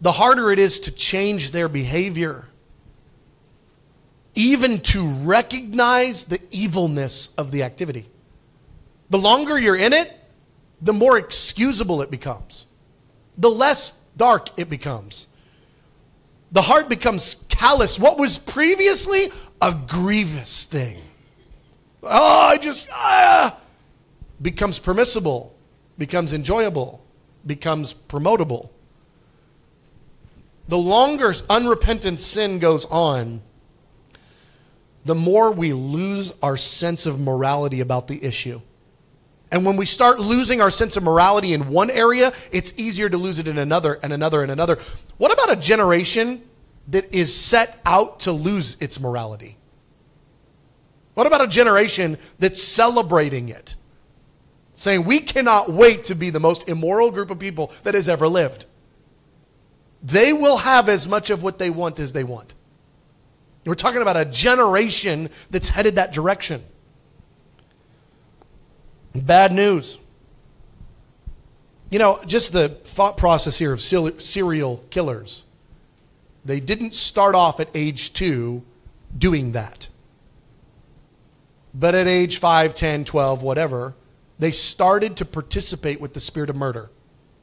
the harder it is to change their behavior, even to recognize the evilness of the activity. The longer you're in it, the more excusable it becomes, the less dark it becomes. The heart becomes callous. What was previously a grievous thing, oh, I just, ah, becomes permissible, becomes enjoyable, becomes promotable. The longer unrepentant sin goes on, the more we lose our sense of morality about the issue. And when we start losing our sense of morality in one area, it's easier to lose it in another and another and another. What about a generation that is set out to lose its morality? What about a generation that's celebrating it? Saying, we cannot wait to be the most immoral group of people that has ever lived. They will have as much of what they want as they want. We're talking about a generation that's headed that direction. Bad news. You know, just the thought process here of serial killers. They didn't start off at age two doing that. But at age 5, 10, 12, whatever, they started to participate with the spirit of murder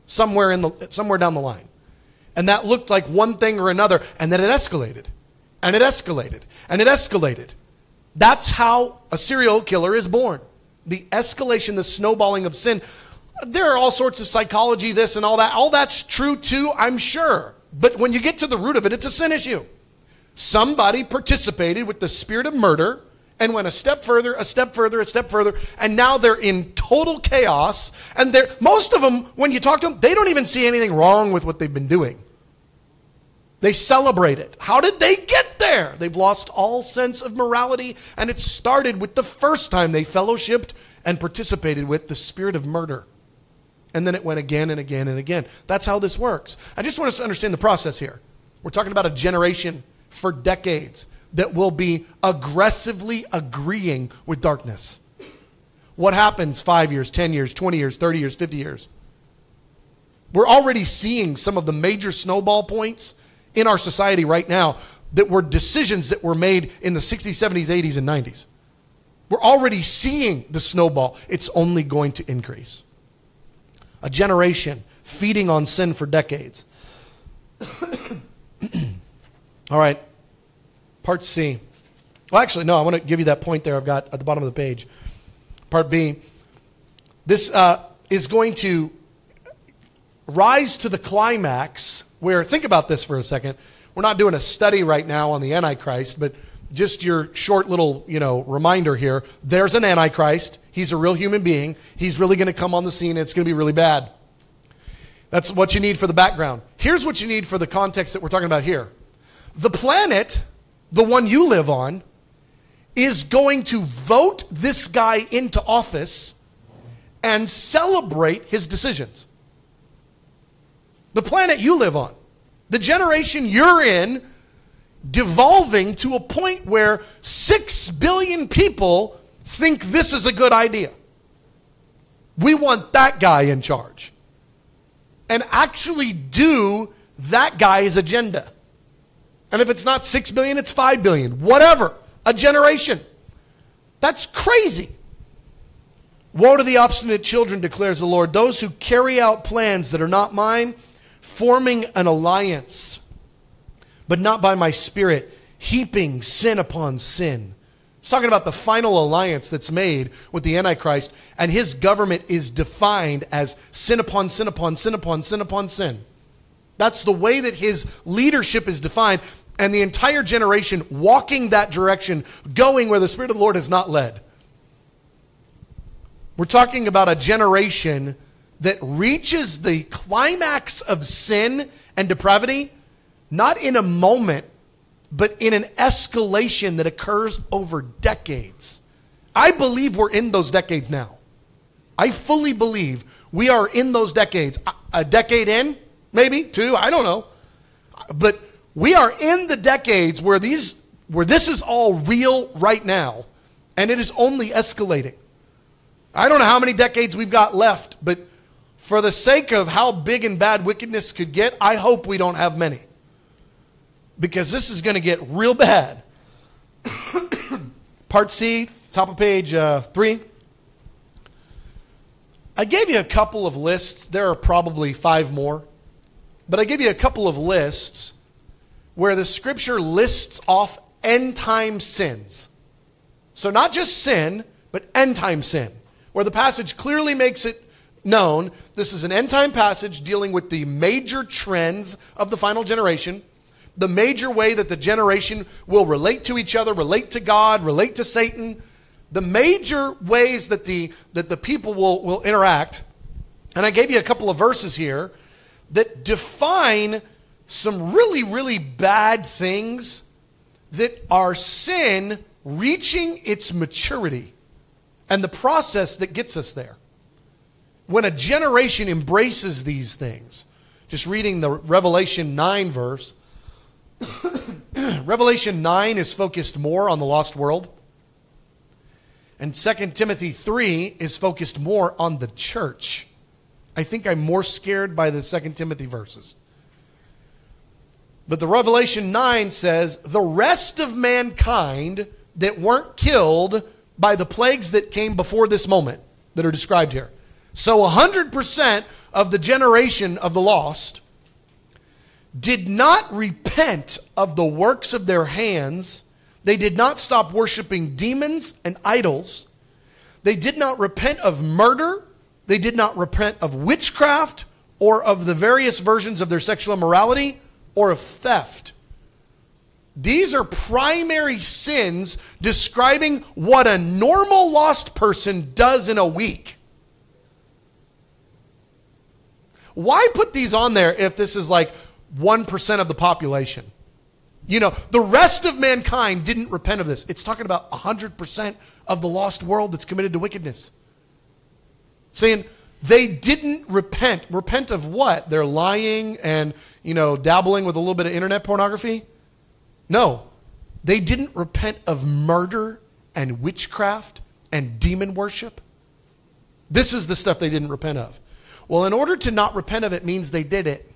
somewhere, in the, somewhere down the line. And that looked like one thing or another, and then it escalated. And it escalated. And it escalated. That's how a serial killer is born the escalation, the snowballing of sin. There are all sorts of psychology, this and all that. All that's true too, I'm sure. But when you get to the root of it, it's a sin issue. Somebody participated with the spirit of murder and went a step further, a step further, a step further, and now they're in total chaos. And they're, most of them, when you talk to them, they don't even see anything wrong with what they've been doing. They celebrate it. How did they get there? They've lost all sense of morality, and it started with the first time they fellowshipped and participated with the spirit of murder. And then it went again and again and again. That's how this works. I just want us to understand the process here. We're talking about a generation for decades that will be aggressively agreeing with darkness. What happens five years, 10 years, 20 years, 30 years, 50 years? We're already seeing some of the major snowball points in our society right now that were decisions that were made in the 60s, 70s, 80s, and 90s. We're already seeing the snowball. It's only going to increase. A generation feeding on sin for decades. *coughs* All right, part C. Well, actually, no, I want to give you that point there I've got at the bottom of the page. Part B. This uh, is going to rise to the climax where, think about this for a second. We're not doing a study right now on the Antichrist, but just your short little, you know, reminder here. There's an Antichrist. He's a real human being. He's really going to come on the scene and it's going to be really bad. That's what you need for the background. Here's what you need for the context that we're talking about here. The planet, the one you live on, is going to vote this guy into office and celebrate his decisions the planet you live on, the generation you're in, devolving to a point where six billion people think this is a good idea. We want that guy in charge. And actually do that guy's agenda. And if it's not six billion, it's five billion. Whatever. A generation. That's crazy. Woe to the obstinate children, declares the Lord, those who carry out plans that are not mine forming an alliance, but not by my spirit, heaping sin upon sin, It's talking about the final alliance that's made with the Antichrist, and his government is defined as sin upon sin upon sin upon sin upon sin. That's the way that his leadership is defined, and the entire generation walking that direction, going where the Spirit of the Lord has not led. We're talking about a generation that reaches the climax of sin and depravity, not in a moment, but in an escalation that occurs over decades. I believe we're in those decades now. I fully believe we are in those decades. A decade in, maybe two, I don't know. But we are in the decades where these where this is all real right now and it is only escalating. I don't know how many decades we've got left, but for the sake of how big and bad wickedness could get, I hope we don't have many. Because this is going to get real bad. *coughs* Part C, top of page uh, 3. I gave you a couple of lists. There are probably five more. But I give you a couple of lists where the scripture lists off end time sins. So, not just sin, but end time sin, where the passage clearly makes it known this is an end time passage dealing with the major trends of the final generation, the major way that the generation will relate to each other, relate to God, relate to Satan, the major ways that the, that the people will, will interact. And I gave you a couple of verses here that define some really, really bad things that are sin reaching its maturity and the process that gets us there. When a generation embraces these things, just reading the Revelation 9 verse, *coughs* Revelation 9 is focused more on the lost world. And 2 Timothy 3 is focused more on the church. I think I'm more scared by the 2 Timothy verses. But the Revelation 9 says, the rest of mankind that weren't killed by the plagues that came before this moment that are described here. So 100% of the generation of the lost did not repent of the works of their hands. They did not stop worshiping demons and idols. They did not repent of murder. They did not repent of witchcraft or of the various versions of their sexual immorality or of theft. These are primary sins describing what a normal lost person does in a week. Why put these on there if this is like 1% of the population? You know, the rest of mankind didn't repent of this. It's talking about 100% of the lost world that's committed to wickedness. Saying, they didn't repent. Repent of what? They're lying and, you know, dabbling with a little bit of internet pornography? No. They didn't repent of murder and witchcraft and demon worship. This is the stuff they didn't repent of. Well, in order to not repent of it means they did it.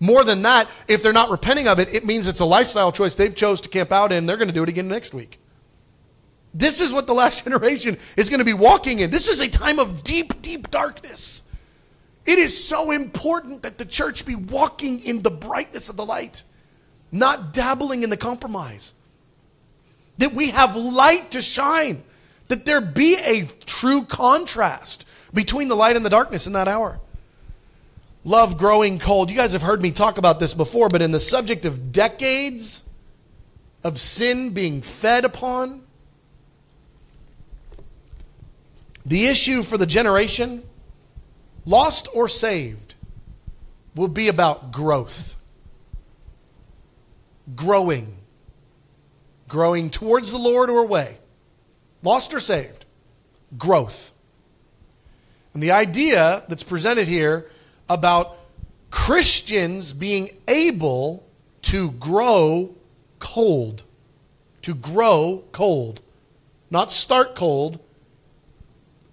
More than that, if they're not repenting of it, it means it's a lifestyle choice they've chose to camp out in. They're going to do it again next week. This is what the last *laughs* generation is going to be walking in. This is a time of deep, deep darkness. It is so important that the church be walking in the brightness of the light, not dabbling in the compromise. That we have light to shine, that there be a true contrast between the light and the darkness in that hour. Love growing cold. You guys have heard me talk about this before, but in the subject of decades of sin being fed upon, The issue for the generation, lost or saved, will be about growth. Growing. Growing towards the Lord or away. Lost or saved. Growth. And the idea that's presented here about Christians being able to grow cold. To grow cold. Not start cold,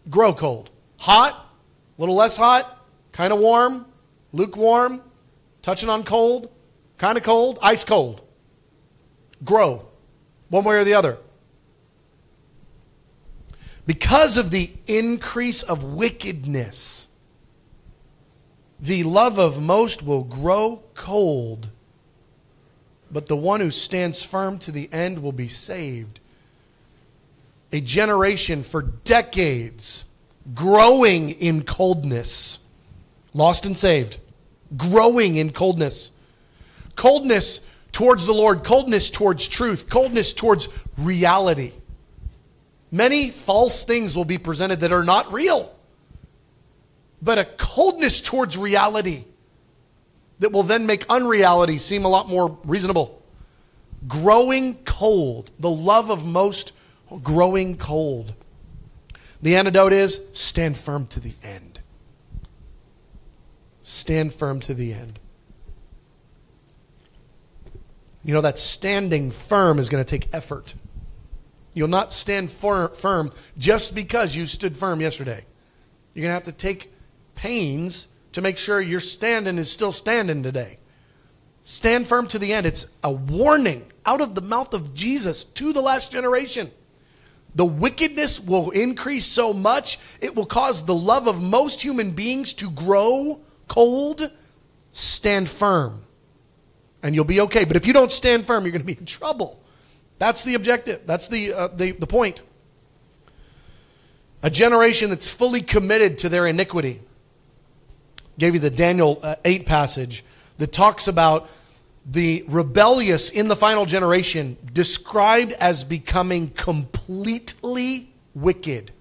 grow cold. Hot, a little less hot, kind of warm, lukewarm, touching on cold, kind of cold, ice cold. Grow, one way or the other. Because of the increase of wickedness, the love of most will grow cold, but the one who stands firm to the end will be saved. A generation for decades growing in coldness. Lost and saved, growing in coldness. Coldness towards the Lord, coldness towards truth, coldness towards reality. Many false things will be presented that are not real, but a coldness towards reality that will then make unreality seem a lot more reasonable. Growing cold, the love of most growing cold. The antidote is stand firm to the end. Stand firm to the end. You know, that standing firm is going to take effort. You'll not stand fir- firm just because you stood firm yesterday. You're going to have to take pains to make sure your standing is still standing today. Stand firm to the end. It's a warning out of the mouth of Jesus to the last generation. The wickedness will increase so much, it will cause the love of most human beings to grow cold. Stand firm, and you'll be okay. But if you don't stand firm, you're going to be in trouble. That's the objective. That's the, uh, the, the point. A generation that's fully committed to their iniquity. Gave you the Daniel uh, 8 passage that talks about the rebellious in the final generation described as becoming completely wicked.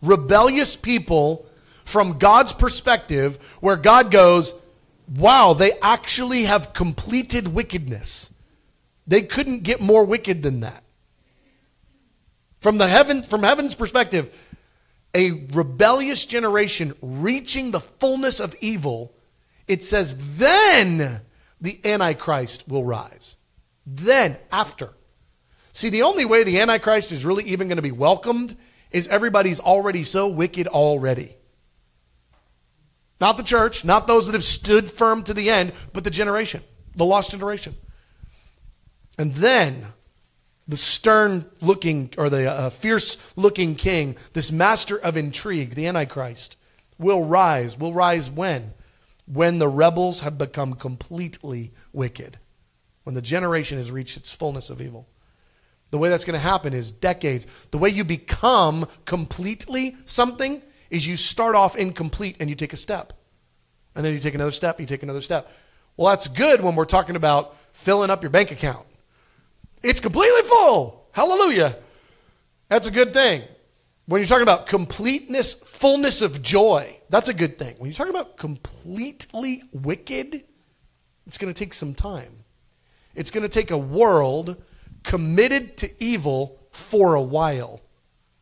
Rebellious people from God's perspective, where God goes, wow, they actually have completed wickedness. They couldn't get more wicked than that. From the heaven from heaven's perspective, a rebellious generation reaching the fullness of evil, it says then the antichrist will rise. Then after. See, the only way the antichrist is really even going to be welcomed is everybody's already so wicked already. Not the church, not those that have stood firm to the end, but the generation, the lost generation. And then the stern looking or the uh, fierce looking king, this master of intrigue, the Antichrist, will rise. Will rise when? When the rebels have become completely wicked. When the generation has reached its fullness of evil. The way that's going to happen is decades. The way you become completely something is you start off incomplete and you take a step. And then you take another step, you take another step. Well, that's good when we're talking about filling up your bank account. It's completely full. Hallelujah. That's a good thing. When you're talking about completeness, fullness of joy, that's a good thing. When you're talking about completely wicked, it's going to take some time. It's going to take a world committed to evil for a while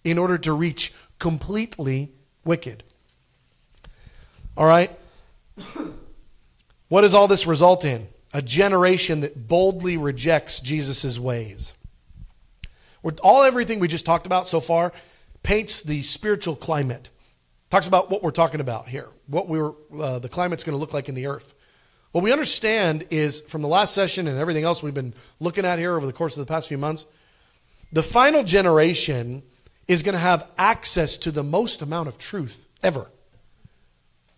in order to reach completely wicked. All right? What does all this result in? a generation that boldly rejects Jesus' ways. We're, all everything we just talked about so far paints the spiritual climate. Talks about what we're talking about here, what we're, uh, the climate's going to look like in the earth. What we understand is from the last session and everything else we've been looking at here over the course of the past few months, the final generation is going to have access to the most amount of truth ever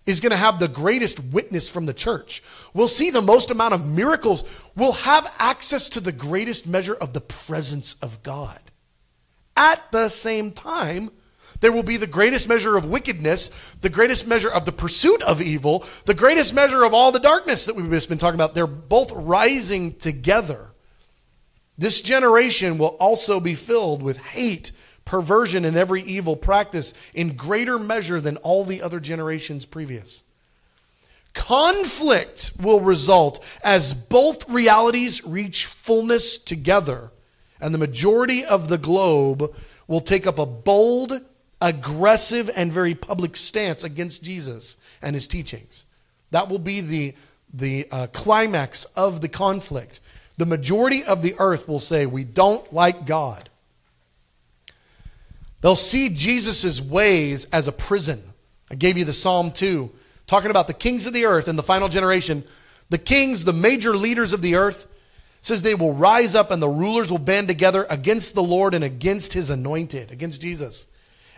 is going to have the greatest witness from the church. We'll see the most amount of miracles. We'll have access to the greatest measure of the presence of God. At the same time, there will be the greatest measure of wickedness, the greatest measure of the pursuit of evil, the greatest measure of all the darkness that we've just been talking about. They're both rising together. This generation will also be filled with hate perversion, and every evil practice in greater measure than all the other generations previous. Conflict will result as both realities reach fullness together, and the majority of the globe will take up a bold, aggressive, and very public stance against Jesus and his teachings. That will be the, the uh, climax of the conflict. The majority of the earth will say, We don't like God. They'll see Jesus' ways as a prison. I gave you the Psalm 2, talking about the kings of the earth in the final generation. The kings, the major leaders of the earth, says they will rise up and the rulers will band together against the Lord and against his anointed, against Jesus.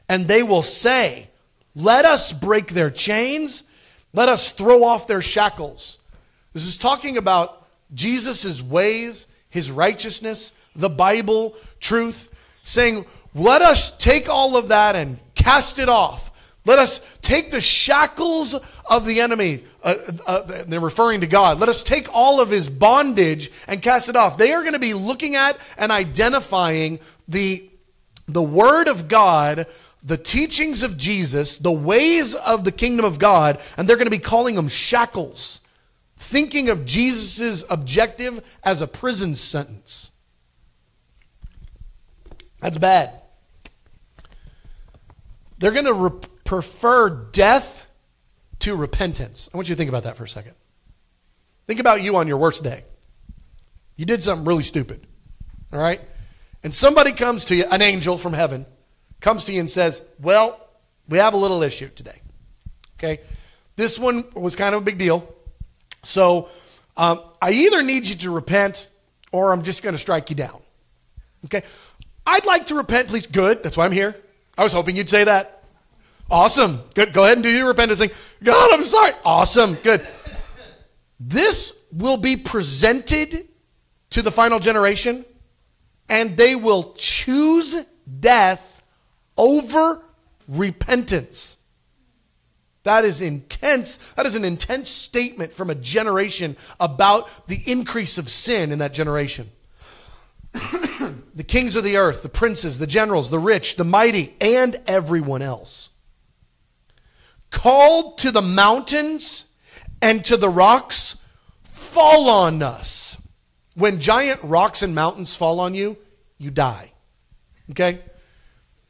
And they will say, Let us break their chains, let us throw off their shackles. This is talking about Jesus' ways, his righteousness, the Bible, truth saying, let us take all of that and cast it off. Let us take the shackles of the enemy. Uh, uh, they're referring to God. Let us take all of his bondage and cast it off. They are going to be looking at and identifying the, the word of God, the teachings of Jesus, the ways of the kingdom of God, and they're going to be calling them shackles, thinking of Jesus' objective as a prison sentence. That's bad. They're going to re- prefer death to repentance. I want you to think about that for a second. Think about you on your worst day. You did something really stupid, all right? And somebody comes to you, an angel from heaven, comes to you and says, Well, we have a little issue today. Okay? This one was kind of a big deal. So um, I either need you to repent or I'm just going to strike you down. Okay? I'd like to repent, please. Good. That's why I'm here. I was hoping you'd say that. Awesome. Good. Go ahead and do your repentance thing. God, I'm sorry. Awesome. Good. This will be presented to the final generation, and they will choose death over repentance. That is intense. That is an intense statement from a generation about the increase of sin in that generation. *coughs* the kings of the earth, the princes, the generals, the rich, the mighty, and everyone else. Called to the mountains and to the rocks, fall on us. When giant rocks and mountains fall on you, you die. Okay?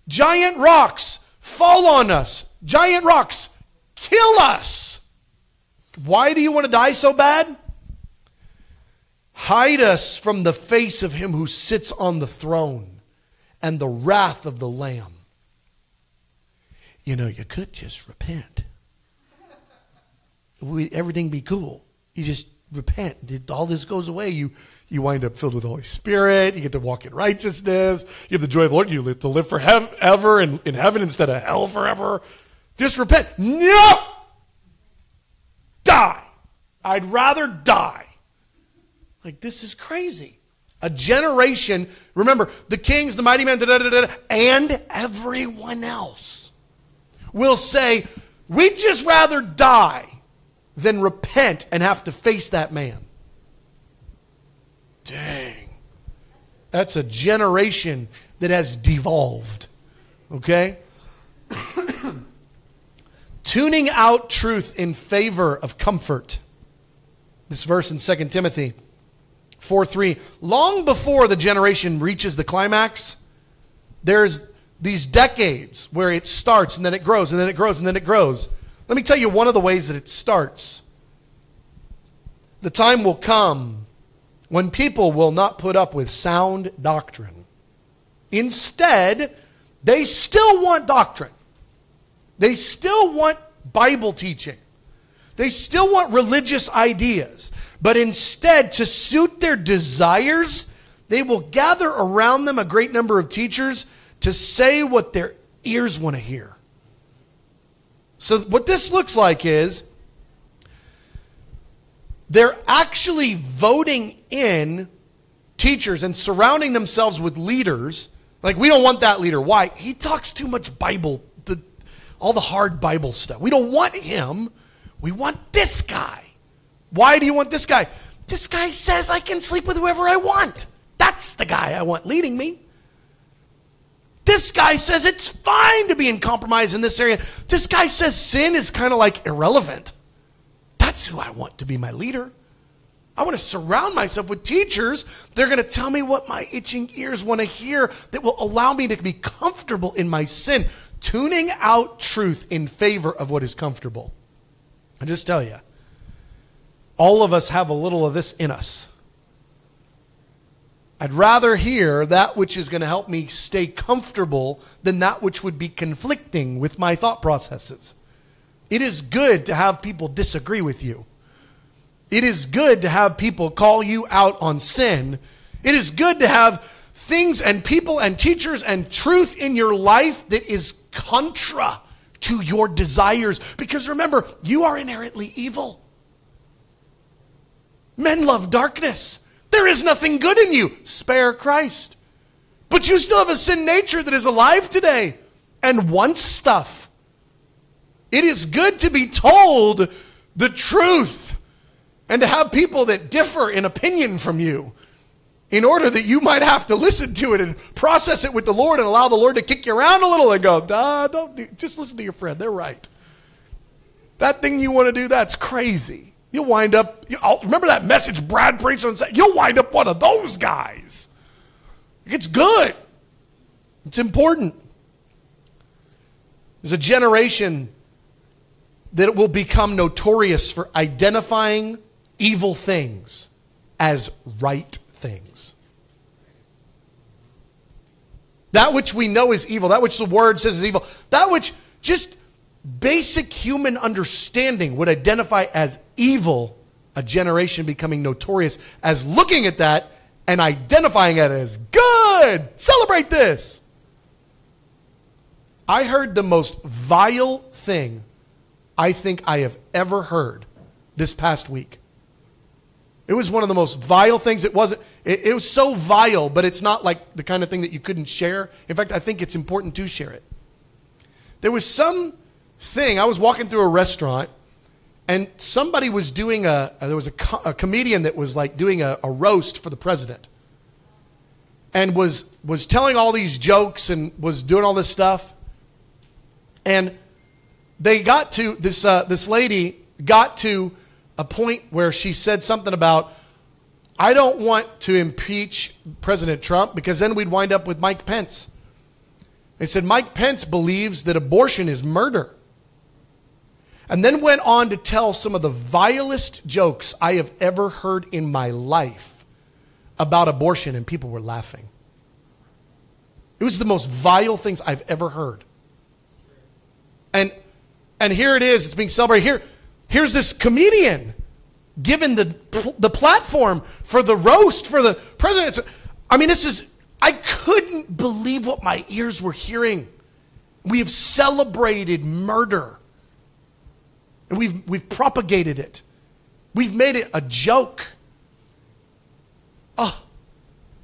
Giant rocks fall on us. Giant rocks kill us. Why do you want to die so bad? Hide us from the face of him who sits on the throne and the wrath of the Lamb. You know, you could just repent. We, everything be cool. You just repent. All this goes away. You, you wind up filled with the Holy Spirit. You get to walk in righteousness. You have the joy of the Lord. You live to live forever in, in heaven instead of hell forever. Just repent. No! Die. I'd rather die like, this is crazy. A generation, remember, the kings, the mighty men, da, da, da, and everyone else will say, We'd just rather die than repent and have to face that man. Dang. That's a generation that has devolved. Okay? *coughs* Tuning out truth in favor of comfort. This verse in 2 Timothy 4 3. Long before the generation reaches the climax, there's these decades where it starts and then it grows and then it grows and then it grows. Let me tell you one of the ways that it starts. The time will come when people will not put up with sound doctrine. Instead, they still want doctrine. They still want Bible teaching. They still want religious ideas. But instead, to suit their desires, they will gather around them a great number of teachers to say what their ears want to hear. So, what this looks like is they're actually voting in teachers and surrounding themselves with leaders. Like, we don't want that leader. Why? He talks too much Bible, the, all the hard Bible stuff. We don't want him. We want this guy. Why do you want this guy? This guy says I can sleep with whoever I want. That's the guy I want leading me. This guy says it's fine to be in compromise in this area. This guy says sin is kind of like irrelevant. That's who I want to be my leader. I want to surround myself with teachers. They're going to tell me what my itching ears want to hear that will allow me to be comfortable in my sin, tuning out truth in favor of what is comfortable. I just tell you, all of us have a little of this in us. I'd rather hear that which is going to help me stay comfortable than that which would be conflicting with my thought processes. It is good to have people disagree with you. It is good to have people call you out on sin. It is good to have things and people and teachers and truth in your life that is contra to your desires. Because remember, you are inherently evil. Men love darkness. There is nothing good in you. Spare Christ. But you still have a sin nature that is alive today and wants stuff. It is good to be told the truth and to have people that differ in opinion from you in order that you might have to listen to it and process it with the Lord and allow the Lord to kick you around a little and go, nah, don't do, just listen to your friend. They're right. That thing you want to do, that's crazy. You'll wind up, you, oh, remember that message Brad preached on? You'll wind up one of those guys. It's good. It's important. There's a generation that will become notorious for identifying evil things as right things. That which we know is evil, that which the word says is evil, that which just basic human understanding would identify as evil, a generation becoming notorious as looking at that and identifying it as good. Celebrate this. I heard the most vile thing I think I have ever heard this past week. It was one of the most vile things. It wasn't. It, it, was so vile, but it's not like the kind of thing that you couldn't share. In fact, I think it's important to share it. There was some thing. I was walking through a restaurant, and somebody was doing a. There was a, a comedian that was like doing a, a roast for the president, and was was telling all these jokes and was doing all this stuff, and they got to this. Uh, this lady got to a point where she said something about, I don't want to impeach President Trump because then we'd wind up with Mike Pence. They said Mike Pence believes that abortion is murder. And then went on to tell some of the vilest jokes I have ever heard in my life about abortion, and people were laughing. It was the most vile things I've ever heard. And and here it is, it's being celebrated. Here, Here's this comedian given the, the platform for the roast for the president. I mean, this is, I couldn't believe what my ears were hearing. We have celebrated murder, and we've, we've propagated it, we've made it a joke. Oh,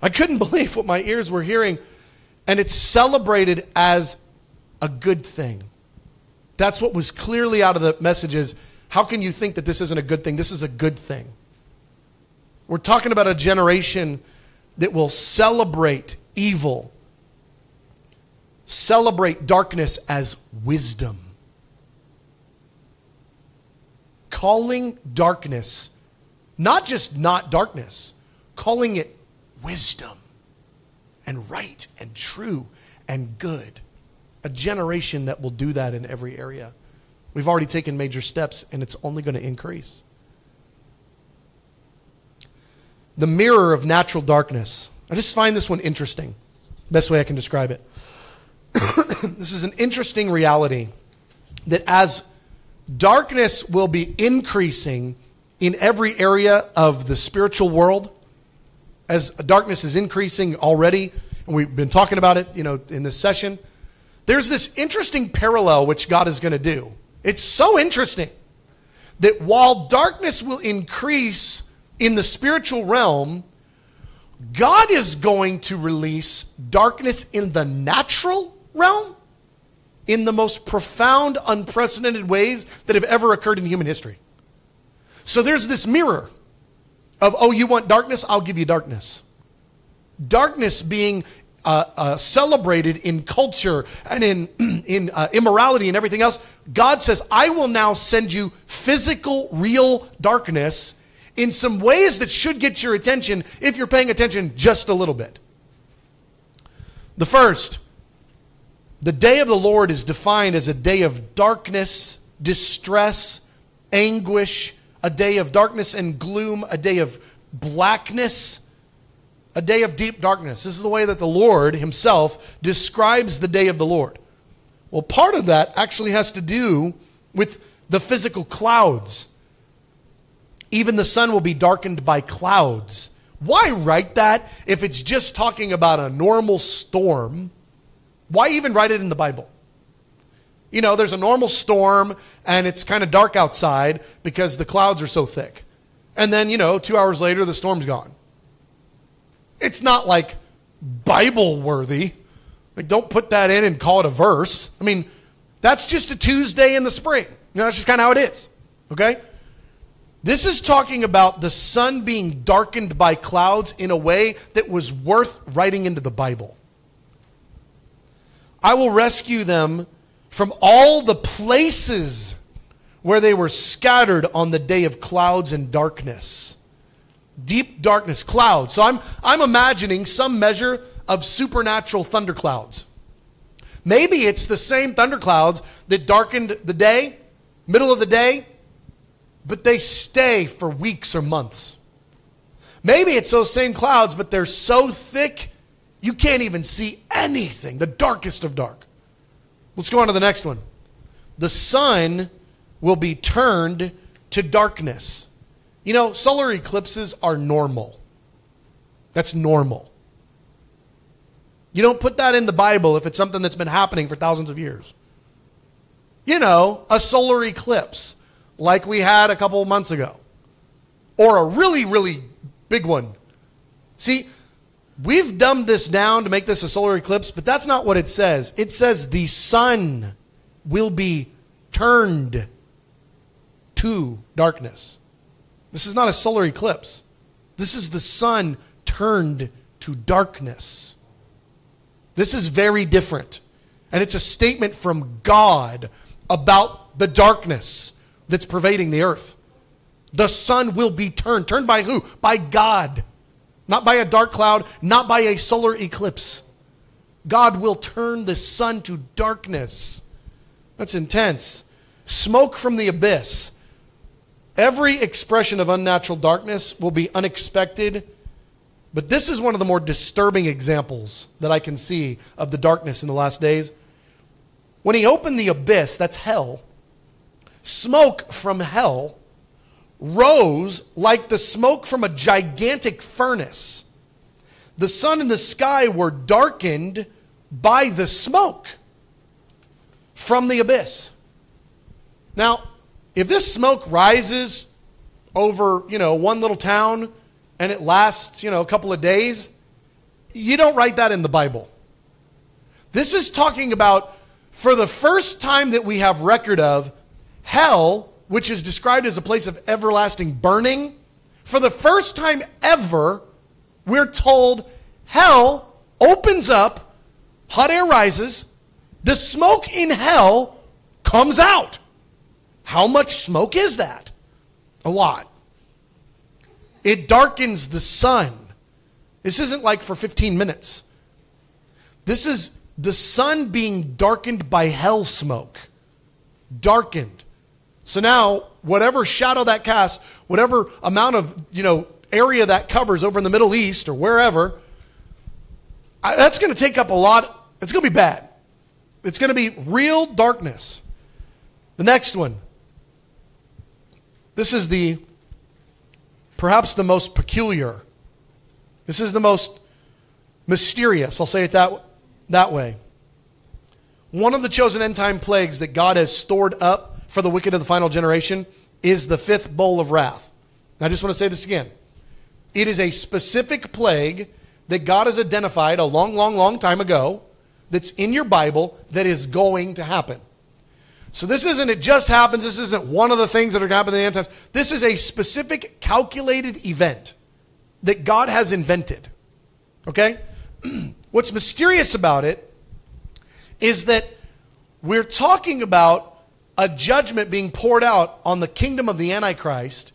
I couldn't *laughs* believe what my ears were hearing, and it's celebrated as a good thing. That's what was clearly out of the messages how can you think that this isn't a good thing? This is a good thing. We're talking about a generation that will celebrate evil, celebrate darkness as wisdom. Calling darkness, not just not darkness, calling it wisdom and right and true and good. A generation that will do that in every area. We've already taken major steps, and it's only going to increase. The mirror of natural darkness. I just find this one interesting. Best way I can describe it. *coughs* this is an interesting reality that as darkness will be increasing in every area of the spiritual world, as darkness is increasing already, and we've been talking about it, you know, in this session, there's this interesting parallel which God is going to do. It's so interesting that while darkness will increase in the spiritual realm, God is going to release darkness in the natural realm in the most profound, unprecedented ways that have ever occurred in human history. So there's this mirror of, oh, you want darkness? I'll give you darkness. Darkness being uh, uh, celebrated in culture and in, *clears throat* in uh, immorality and everything else, God says, I will now send you physical, real darkness in some ways that should get your attention if you're paying attention just a little bit. The first, the day of the Lord is defined as a day of darkness, distress, anguish, a day of darkness and gloom, a day of blackness a day of deep darkness. This is the way that the Lord himself describes the day of the Lord. Well, part of that actually has to do with the physical clouds. Even the sun will be darkened by clouds. Why write that if it's just talking about a normal storm? Why even write it in the Bible? You know, there's a normal storm and it's kind of dark outside because the clouds are so thick. And then, you know, two hours later, the storm's gone. It's not like Bible worthy. Like, don't put that in and call it a verse. I mean, that's just a Tuesday in the spring. You know, that's just kind of how it is. Okay? This is talking about the sun being darkened by clouds in a way that was worth writing into the Bible. I will rescue them from all the places where they were scattered on the day of clouds and darkness. Deep darkness, clouds. So I'm, I'm imagining some measure of supernatural thunderclouds. Maybe it's the same thunderclouds that darkened the day, middle of the day, but they stay for weeks or months. Maybe it's those same clouds, but they're so thick you can't even see anything, the darkest of dark. Let's go on to the next one. The sun will be turned to darkness. You know, solar eclipses are normal. That's normal. You don't put that in the Bible if it's something that's been happening for thousands of years. You know, a solar eclipse like we had a couple months ago, or a really, really big one. See, we've dumbed this down to make this a solar eclipse, but that's not what it says. It says the sun will be turned to darkness. This is not a solar eclipse. This is the sun turned to darkness. This is very different. And it's a statement from God about the darkness that's pervading the earth. The sun will be turned. Turned by who? By God. Not by a dark cloud, not by a solar eclipse. God will turn the sun to darkness. That's intense. Smoke from the abyss. Every expression of unnatural darkness will be unexpected, but this is one of the more disturbing examples that I can see of the darkness in the last days. When he opened the abyss, that's hell, smoke from hell rose like the smoke from a gigantic furnace. The sun and the sky were darkened by the smoke from the abyss. Now, if this smoke rises over, you know, one little town and it lasts, you know, a couple of days, you don't write that in the Bible. This is talking about for the first time that we have record of hell which is described as a place of everlasting burning, for the first time ever, we're told hell opens up, hot air rises, the smoke in hell comes out. How much smoke is that? A lot. It darkens the sun. This isn't like for 15 minutes. This is the sun being darkened by hell smoke. Darkened. So now, whatever shadow that casts, whatever amount of, you know, area that covers over in the Middle East or wherever, I, that's going to take up a lot. It's going to be bad. It's going to be real darkness. The next one. This is the perhaps the most peculiar. This is the most mysterious. I'll say it that, that way. One of the chosen end time plagues that God has stored up for the wicked of the final generation is the fifth bowl of wrath. I just want to say this again. It is a specific plague that God has identified a long, long, long time ago that's in your Bible that is going to happen. So this isn't it just happens. This isn't one of the things that are going to happen in the end times. This is a specific calculated event that God has invented. Okay? *clears throat* What's mysterious about it is that we're talking about a judgment being poured out on the kingdom of the Antichrist,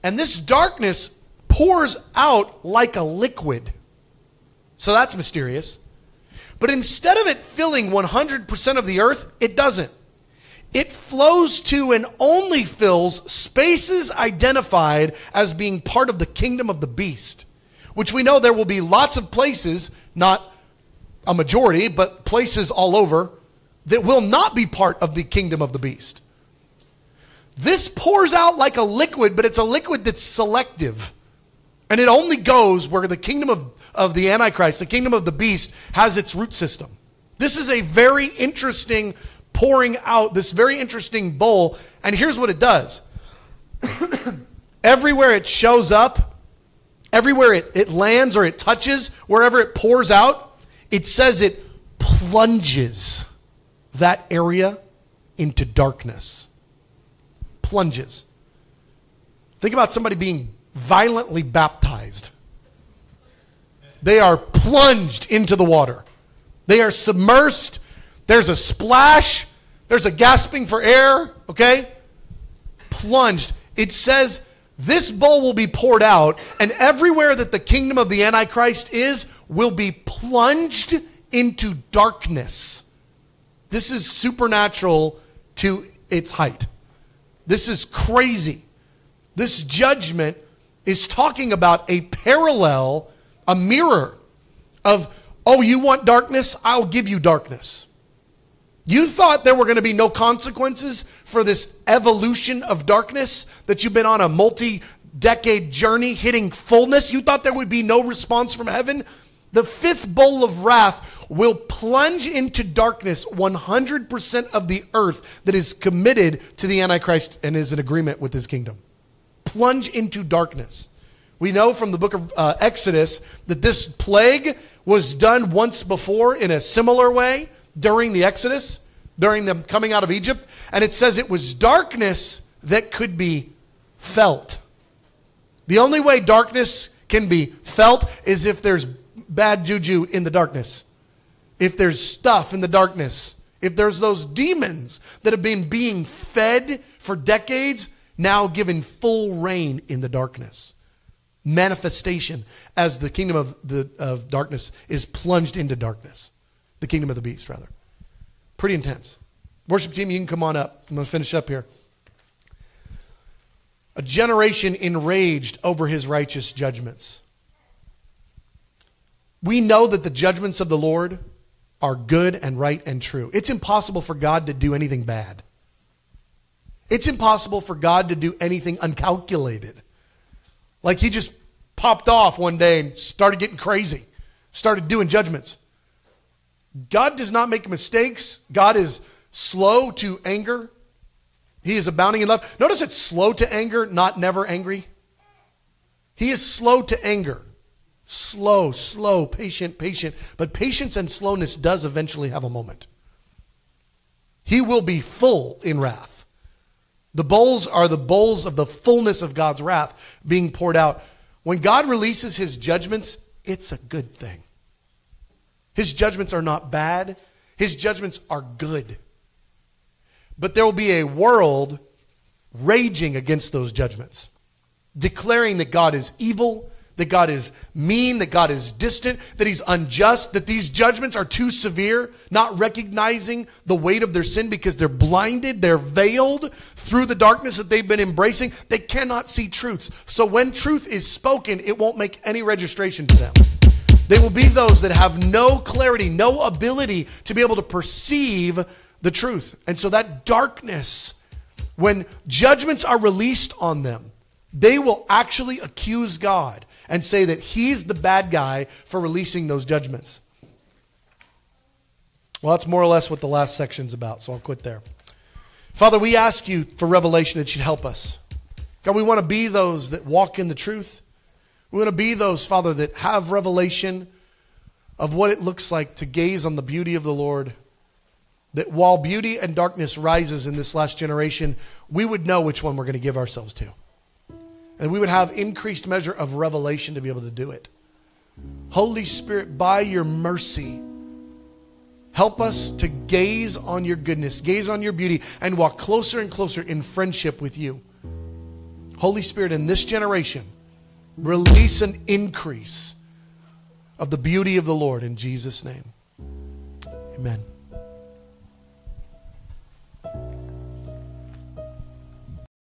and this darkness pours out like a liquid. So that's mysterious. But instead of it filling 100% of the earth, it doesn't. It flows to and only fills spaces identified as being part of the kingdom of the beast, which we know there will be lots of places, not a majority, but places all over that will not be part of the kingdom of the beast. This pours out like a liquid, but it's a liquid that's selective. And it only goes where the kingdom of, of the Antichrist, the kingdom of the beast, has its root system. This is a very interesting pouring out, this very interesting bowl. And here's what it does *coughs* everywhere it shows up, everywhere it, it lands or it touches, wherever it pours out, it says it plunges that area into darkness. Plunges. Think about somebody being violently baptized. They are plunged into the water. They are submersed. There's a splash. There's a gasping for air, okay? Plunged. It says this bowl will be poured out, and everywhere that the kingdom of the Antichrist is will be plunged into darkness. This is supernatural to its height. This is crazy. This judgment is talking about a parallel, a mirror of, oh, you want darkness? I'll give you darkness. You thought there were going to be no consequences for this evolution of darkness, that you've been on a multi decade journey hitting fullness. You thought there would be no response from heaven. The fifth bowl of wrath will plunge into darkness 100% of the earth that is committed to the Antichrist and is in agreement with his kingdom. Plunge into darkness. We know from the book of uh, Exodus that this plague was done once before in a similar way during the Exodus, during them coming out of Egypt. And it says it was darkness that could be felt. The only way darkness can be felt is if there's bad juju in the darkness, if there's stuff in the darkness, if there's those demons that have been being fed for decades, now given full reign in the darkness. Manifestation as the kingdom of, the, of darkness is plunged into darkness the kingdom of the beast, rather. Pretty intense. Worship team, you can come on up. I'm going to finish up here. A generation enraged over his righteous judgments. We know that the judgments of the Lord are good and right and true. It's impossible for God to do anything bad. It's impossible for God to do anything uncalculated. Like he just popped off one day and started getting crazy, started doing judgments. God does not make mistakes. God is slow to anger. He is abounding in love. Notice it's slow to anger, not never angry. He is slow to anger. Slow, slow, patient, patient. But patience and slowness does eventually have a moment. He will be full in wrath. The bowls are the bowls of the fullness of God's wrath being poured out. When God releases his judgments, it's a good thing. His judgments are not bad, his judgments are good. But there will be a world raging against those judgments, declaring that God is evil, that God is mean, that God is distant, that He's unjust, that these judgments are too severe, not recognizing the weight of their sin because they're blinded, they're veiled through the darkness that they've been embracing. They cannot see truths. So when truth is spoken, it won't make any registration to them. They will be those that have no clarity, no ability to be able to perceive the truth. And so that darkness, when judgments are released on them, they will actually accuse God and say that He's the bad guy for releasing those judgments. Well, that's more or less what the last section's about, so I'll quit there. Father, we ask you for revelation that you'd help us. God, we want to be those that walk in the truth. We want to be those, Father, that have revelation of what it looks like to gaze on the beauty of the Lord. That while beauty and darkness rises in this last generation, we would know which one we're going to give ourselves to. And we would have increased measure of revelation to be able to do it. Holy Spirit, by your mercy, help us to gaze on your goodness, gaze on your beauty, and walk closer and closer in friendship with you. Holy Spirit, in this generation, Release an increase of the beauty of the Lord in Jesus' name. Amen.